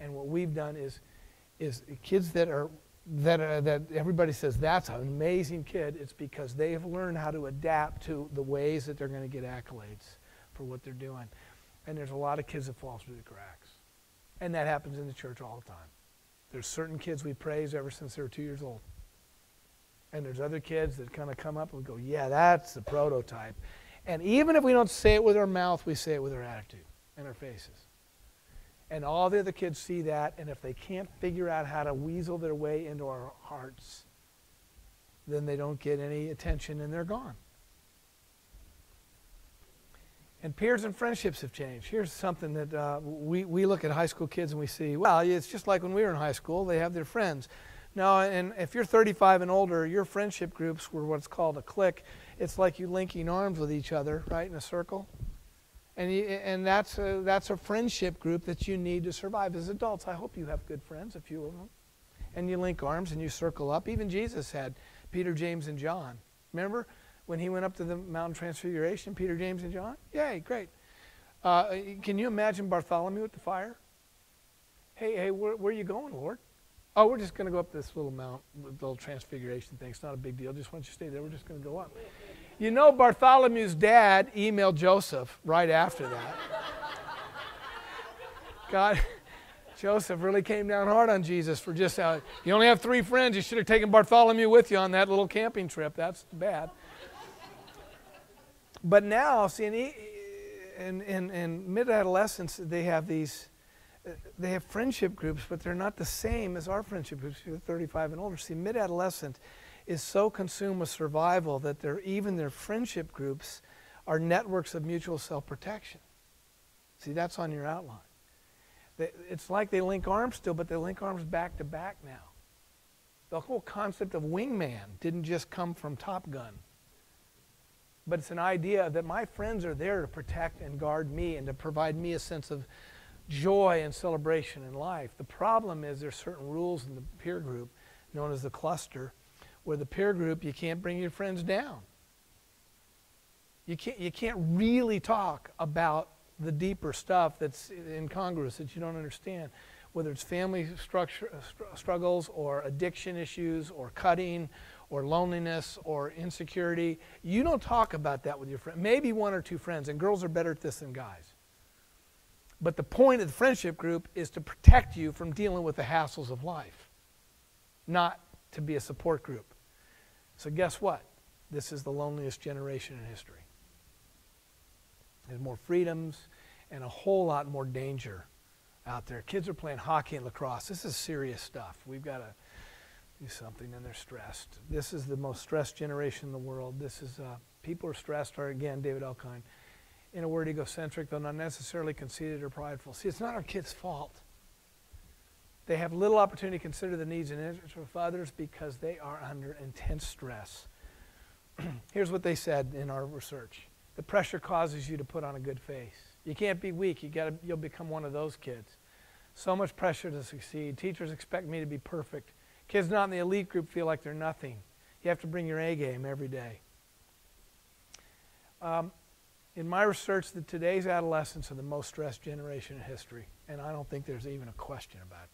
And what we've done is, is kids that are that, uh, that everybody says that's an amazing kid, it's because they have learned how to adapt to the ways that they're going to get accolades for what they're doing. And there's a lot of kids that fall through the cracks. And that happens in the church all the time. There's certain kids we praise ever since they were two years old. And there's other kids that kind of come up and go, yeah, that's the prototype. And even if we don't say it with our mouth, we say it with our attitude and our faces. And all the other kids see that, and if they can't figure out how to weasel their way into our hearts, then they don't get any attention and they're gone. And peers and friendships have changed. Here's something that uh, we, we look at high school kids and we see, well, it's just like when we were in high school, they have their friends. Now, and if you're 35 and older, your friendship groups were what's called a clique. It's like you linking arms with each other, right, in a circle. And, and that's, a, that's a friendship group that you need to survive. As adults, I hope you have good friends, a few of them. And you link arms and you circle up. Even Jesus had Peter, James, and John. Remember when he went up to the Mountain Transfiguration, Peter, James, and John? Yay, great. Uh, can you imagine Bartholomew at the fire? Hey, hey, where, where are you going, Lord? Oh, we're just going to go up this little mount, the little transfiguration thing. It's not a big deal. Just want you to stay there. We're just going to go up. You know, Bartholomew's dad emailed Joseph right after that. God, Joseph really came down hard on Jesus for just how you only have three friends. You should have taken Bartholomew with you on that little camping trip. That's bad. But now, see, in, in, in, mid adolescence, they have these they have friendship groups, but they're not the same as our friendship groups. You're 35 and older. See, mid adolescent is so consumed with survival that even their friendship groups are networks of mutual self protection. See, that's on your outline. It's like they link arms still, but they link arms back to back now. The whole concept of wingman didn't just come from Top Gun, but it's an idea that my friends are there to protect and guard me and to provide me a sense of joy and celebration in life. The problem is there's certain rules in the peer group known as the cluster where the peer group you can't bring your friends down. You can't, you can't really talk about the deeper stuff that's incongruous that you don't understand, whether it's family structure, struggles or addiction issues or cutting or loneliness or insecurity. You don't talk about that with your friend. Maybe one or two friends, and girls are better at this than guys. But the point of the friendship group is to protect you from dealing with the hassles of life, not to be a support group. So, guess what? This is the loneliest generation in history. There's more freedoms and a whole lot more danger out there. Kids are playing hockey and lacrosse. This is serious stuff. We've got to do something, and they're stressed. This is the most stressed generation in the world. This is uh, people are stressed. Or again, David Elkind in a word, egocentric, though not necessarily conceited or prideful. See, it's not our kids' fault. They have little opportunity to consider the needs and interests of others because they are under intense stress. Here's what they said in our research the pressure causes you to put on a good face. You can't be weak. You gotta, you'll become one of those kids. So much pressure to succeed. Teachers expect me to be perfect. Kids not in the elite group feel like they're nothing. You have to bring your A game every day. Um, in my research today's adolescents are the most stressed generation in history, and I don't think there's even a question about.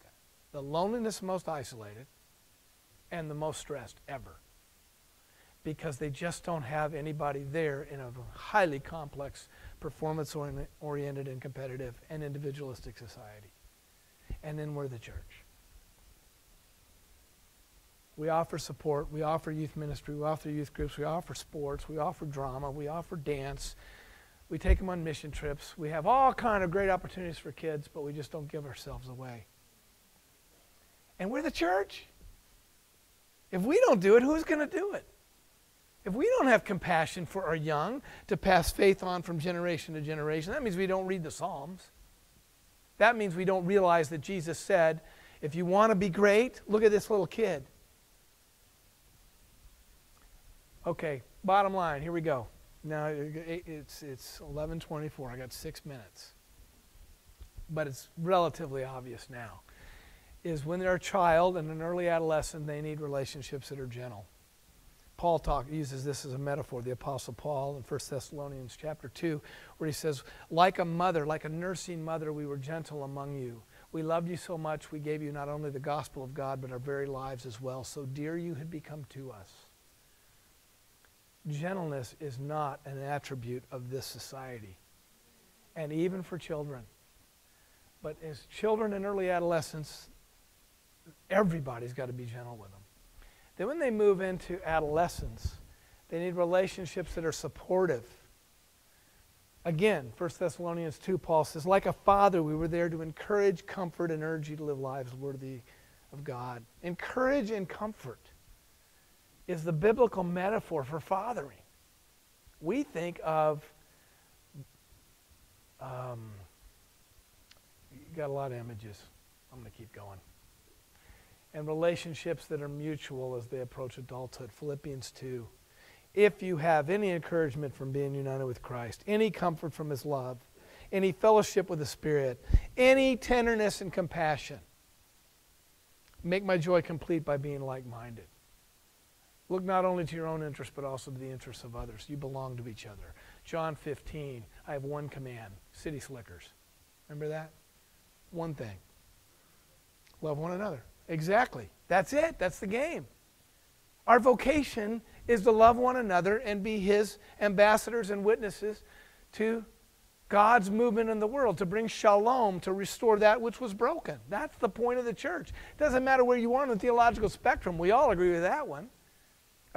The loneliness most isolated and the most stressed ever because they just don't have anybody there in a highly complex, performance oriented and competitive and individualistic society. And then we're the church. We offer support, we offer youth ministry, we offer youth groups, we offer sports, we offer drama, we offer dance, we take them on mission trips. We have all kind of great opportunities for kids, but we just don't give ourselves away. And we're the church. If we don't do it, who's going to do it? If we don't have compassion for our young to pass faith on from generation to generation, that means we don't read the Psalms. That means we don't realize that Jesus said, if you want to be great, look at this little kid. Okay, bottom line, here we go. Now it's it's 11:24. I got six minutes, but it's relatively obvious now. Is when they're a child and an early adolescent, they need relationships that are gentle. Paul talk, uses this as a metaphor, the Apostle Paul in 1 Thessalonians chapter 2, where he says, Like a mother, like a nursing mother, we were gentle among you. We loved you so much, we gave you not only the gospel of God, but our very lives as well. So dear you had become to us. Gentleness is not an attribute of this society, and even for children. But as children and early adolescents, everybody's got to be gentle with them. Then when they move into adolescence, they need relationships that are supportive. Again, 1 Thessalonians 2, Paul says, like a father, we were there to encourage, comfort, and urge you to live lives worthy of God. Encourage and comfort is the biblical metaphor for fathering. We think of, um, you got a lot of images. I'm going to keep going and relationships that are mutual as they approach adulthood. Philippians 2. If you have any encouragement from being united with Christ, any comfort from his love, any fellowship with the Spirit, any tenderness and compassion, make my joy complete by being like minded. Look not only to your own interest, but also to the interests of others. You belong to each other. John 15, I have one command city slickers. Remember that? One thing love one another. Exactly. That's it. That's the game. Our vocation is to love one another and be His ambassadors and witnesses to God's movement in the world, to bring shalom, to restore that which was broken. That's the point of the church. It doesn't matter where you are on the theological spectrum, we all agree with that one.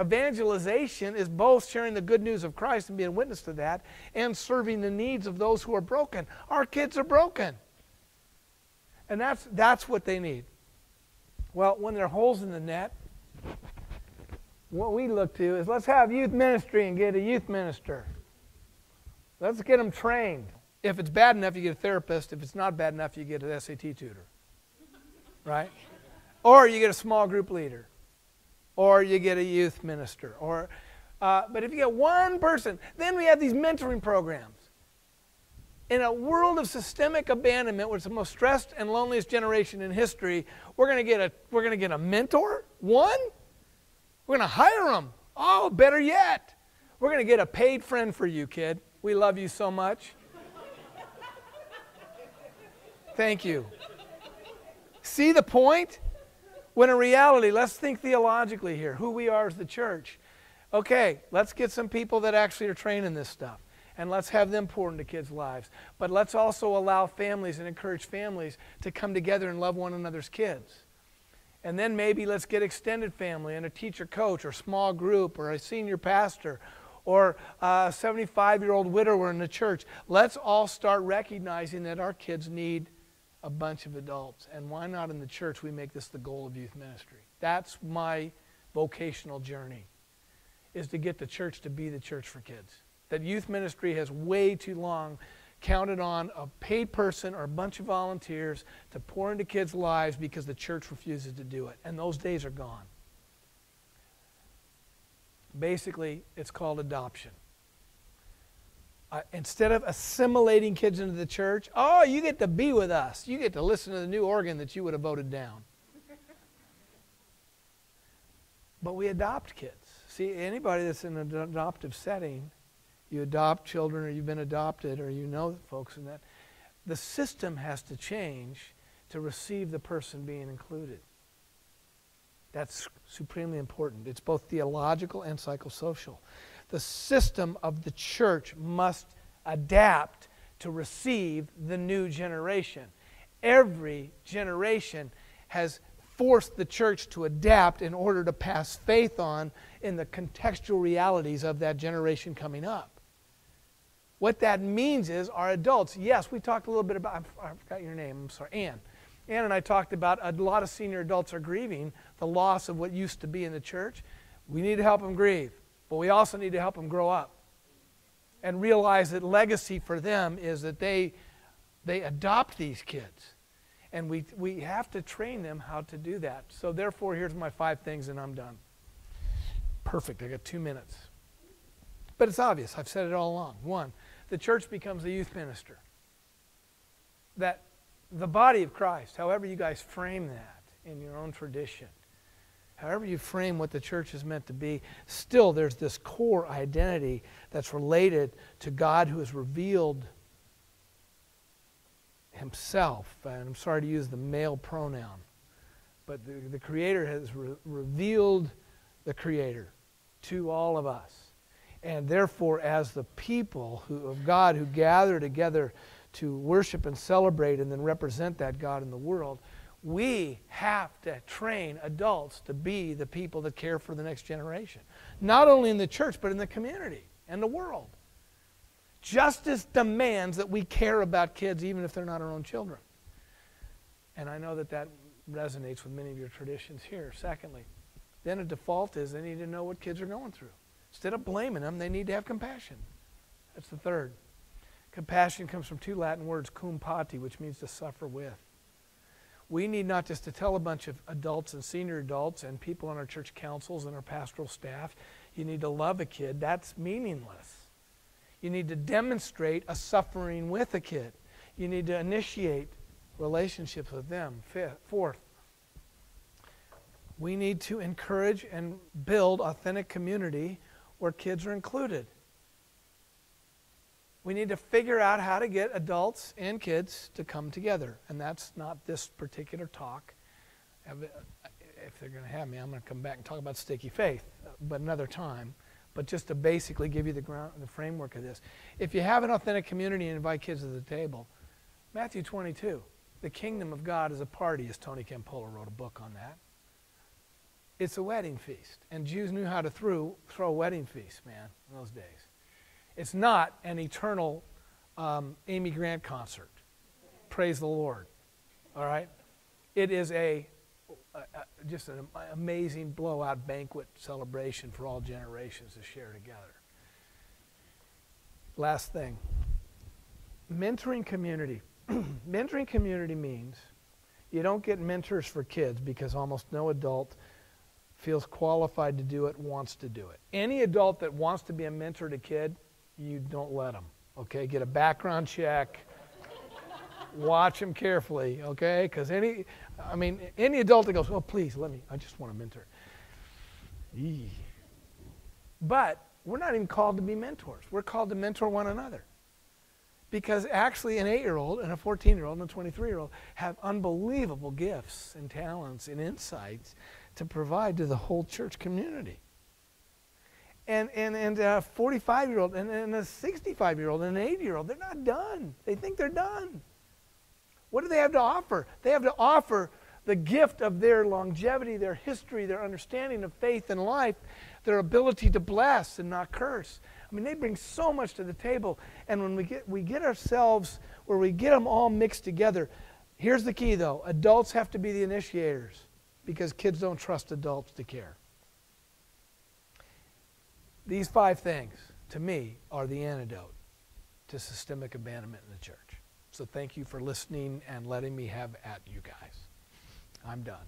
Evangelization is both sharing the good news of Christ and being witness to that and serving the needs of those who are broken. Our kids are broken. And that's, that's what they need. Well, when there are holes in the net, what we look to is let's have youth ministry and get a youth minister. Let's get them trained. If it's bad enough, you get a therapist. If it's not bad enough, you get an SAT tutor. Right? Or you get a small group leader. Or you get a youth minister. Or, uh, but if you get one person, then we have these mentoring programs in a world of systemic abandonment, which is the most stressed and loneliest generation in history, we're going to get a we're going to get a mentor, one. We're going to hire them. Oh, better yet, we're going to get a paid friend for you, kid. We love you so much. Thank you. See the point? When in reality, let's think theologically here, who we are as the church. Okay, let's get some people that actually are trained in this stuff and let's have them pour into kids' lives. But let's also allow families and encourage families to come together and love one another's kids. And then maybe let's get extended family and a teacher coach or small group or a senior pastor or a 75 year old widower in the church. Let's all start recognizing that our kids need a bunch of adults. And why not in the church we make this the goal of youth ministry? That's my vocational journey, is to get the church to be the church for kids that youth ministry has way too long counted on a paid person or a bunch of volunteers to pour into kids' lives because the church refuses to do it. And those days are gone. Basically, it's called adoption. Uh, instead of assimilating kids into the church, oh, you get to be with us. You get to listen to the new organ that you would have voted down. but we adopt kids. See, anybody that's in an adoptive setting you adopt children or you've been adopted or you know folks in that, the system has to change to receive the person being included. That's supremely important. It's both theological and psychosocial. The system of the church must adapt to receive the new generation. Every generation has forced the church to adapt in order to pass faith on in the contextual realities of that generation coming up. What that means is our adults, yes, we talked a little bit about, I forgot your name, I'm sorry, Ann. Ann and I talked about a lot of senior adults are grieving the loss of what used to be in the church. We need to help them grieve, but we also need to help them grow up and realize that legacy for them is that they, they adopt these kids. And we, we have to train them how to do that. So, therefore, here's my five things, and I'm done. Perfect. I got two minutes. But it's obvious. I've said it all along. One, the church becomes a youth minister. That the body of Christ, however you guys frame that, in your own tradition. However, you frame what the church is meant to be, still there's this core identity that's related to God who has revealed himself. And I'm sorry to use the male pronoun, but the, the Creator has re- revealed the Creator to all of us. And therefore, as the people who, of God who gather together to worship and celebrate and then represent that God in the world, we have to train adults to be the people that care for the next generation. Not only in the church, but in the community and the world. Justice demands that we care about kids even if they're not our own children. And I know that that resonates with many of your traditions here. Secondly, then a default is they need to know what kids are going through. Instead of blaming them, they need to have compassion. That's the third. Compassion comes from two Latin words, cum pati, which means to suffer with. We need not just to tell a bunch of adults and senior adults and people on our church councils and our pastoral staff, you need to love a kid. That's meaningless. You need to demonstrate a suffering with a kid. You need to initiate relationships with them. Fifth, fourth, we need to encourage and build authentic community where kids are included. We need to figure out how to get adults and kids to come together. And that's not this particular talk. If they're going to have me, I'm going to come back and talk about sticky faith, but another time. But just to basically give you the, ground, the framework of this. If you have an authentic community and invite kids to the table, Matthew 22, the kingdom of God is a party, as Tony Campolo wrote a book on that. It's a wedding feast. And Jews knew how to throw, throw a wedding feast, man, in those days. It's not an eternal um, Amy Grant concert. Praise the Lord. All right? It is a, a, a, just an amazing blowout banquet celebration for all generations to share together. Last thing mentoring community. mentoring community means you don't get mentors for kids because almost no adult feels qualified to do it, wants to do it. Any adult that wants to be a mentor to a kid, you don't let them. Okay, get a background check. Watch them carefully, okay? Because any, I mean, any adult that goes, oh, please let me, I just want a mentor. Eee. But we're not even called to be mentors. We're called to mentor one another. Because actually, an eight year old and a 14 year old and a 23 year old have unbelievable gifts and talents and insights to provide to the whole church community. And, and, and a 45 year old and, and a 65 year old and an 80 year old, they're not done. They think they're done. What do they have to offer? They have to offer the gift of their longevity, their history, their understanding of faith and life, their ability to bless and not curse. I mean, they bring so much to the table. And when we get, we get ourselves where we get them all mixed together, here's the key though adults have to be the initiators because kids don't trust adults to care. These five things, to me, are the antidote to systemic abandonment in the church. So thank you for listening and letting me have at you guys. I'm done.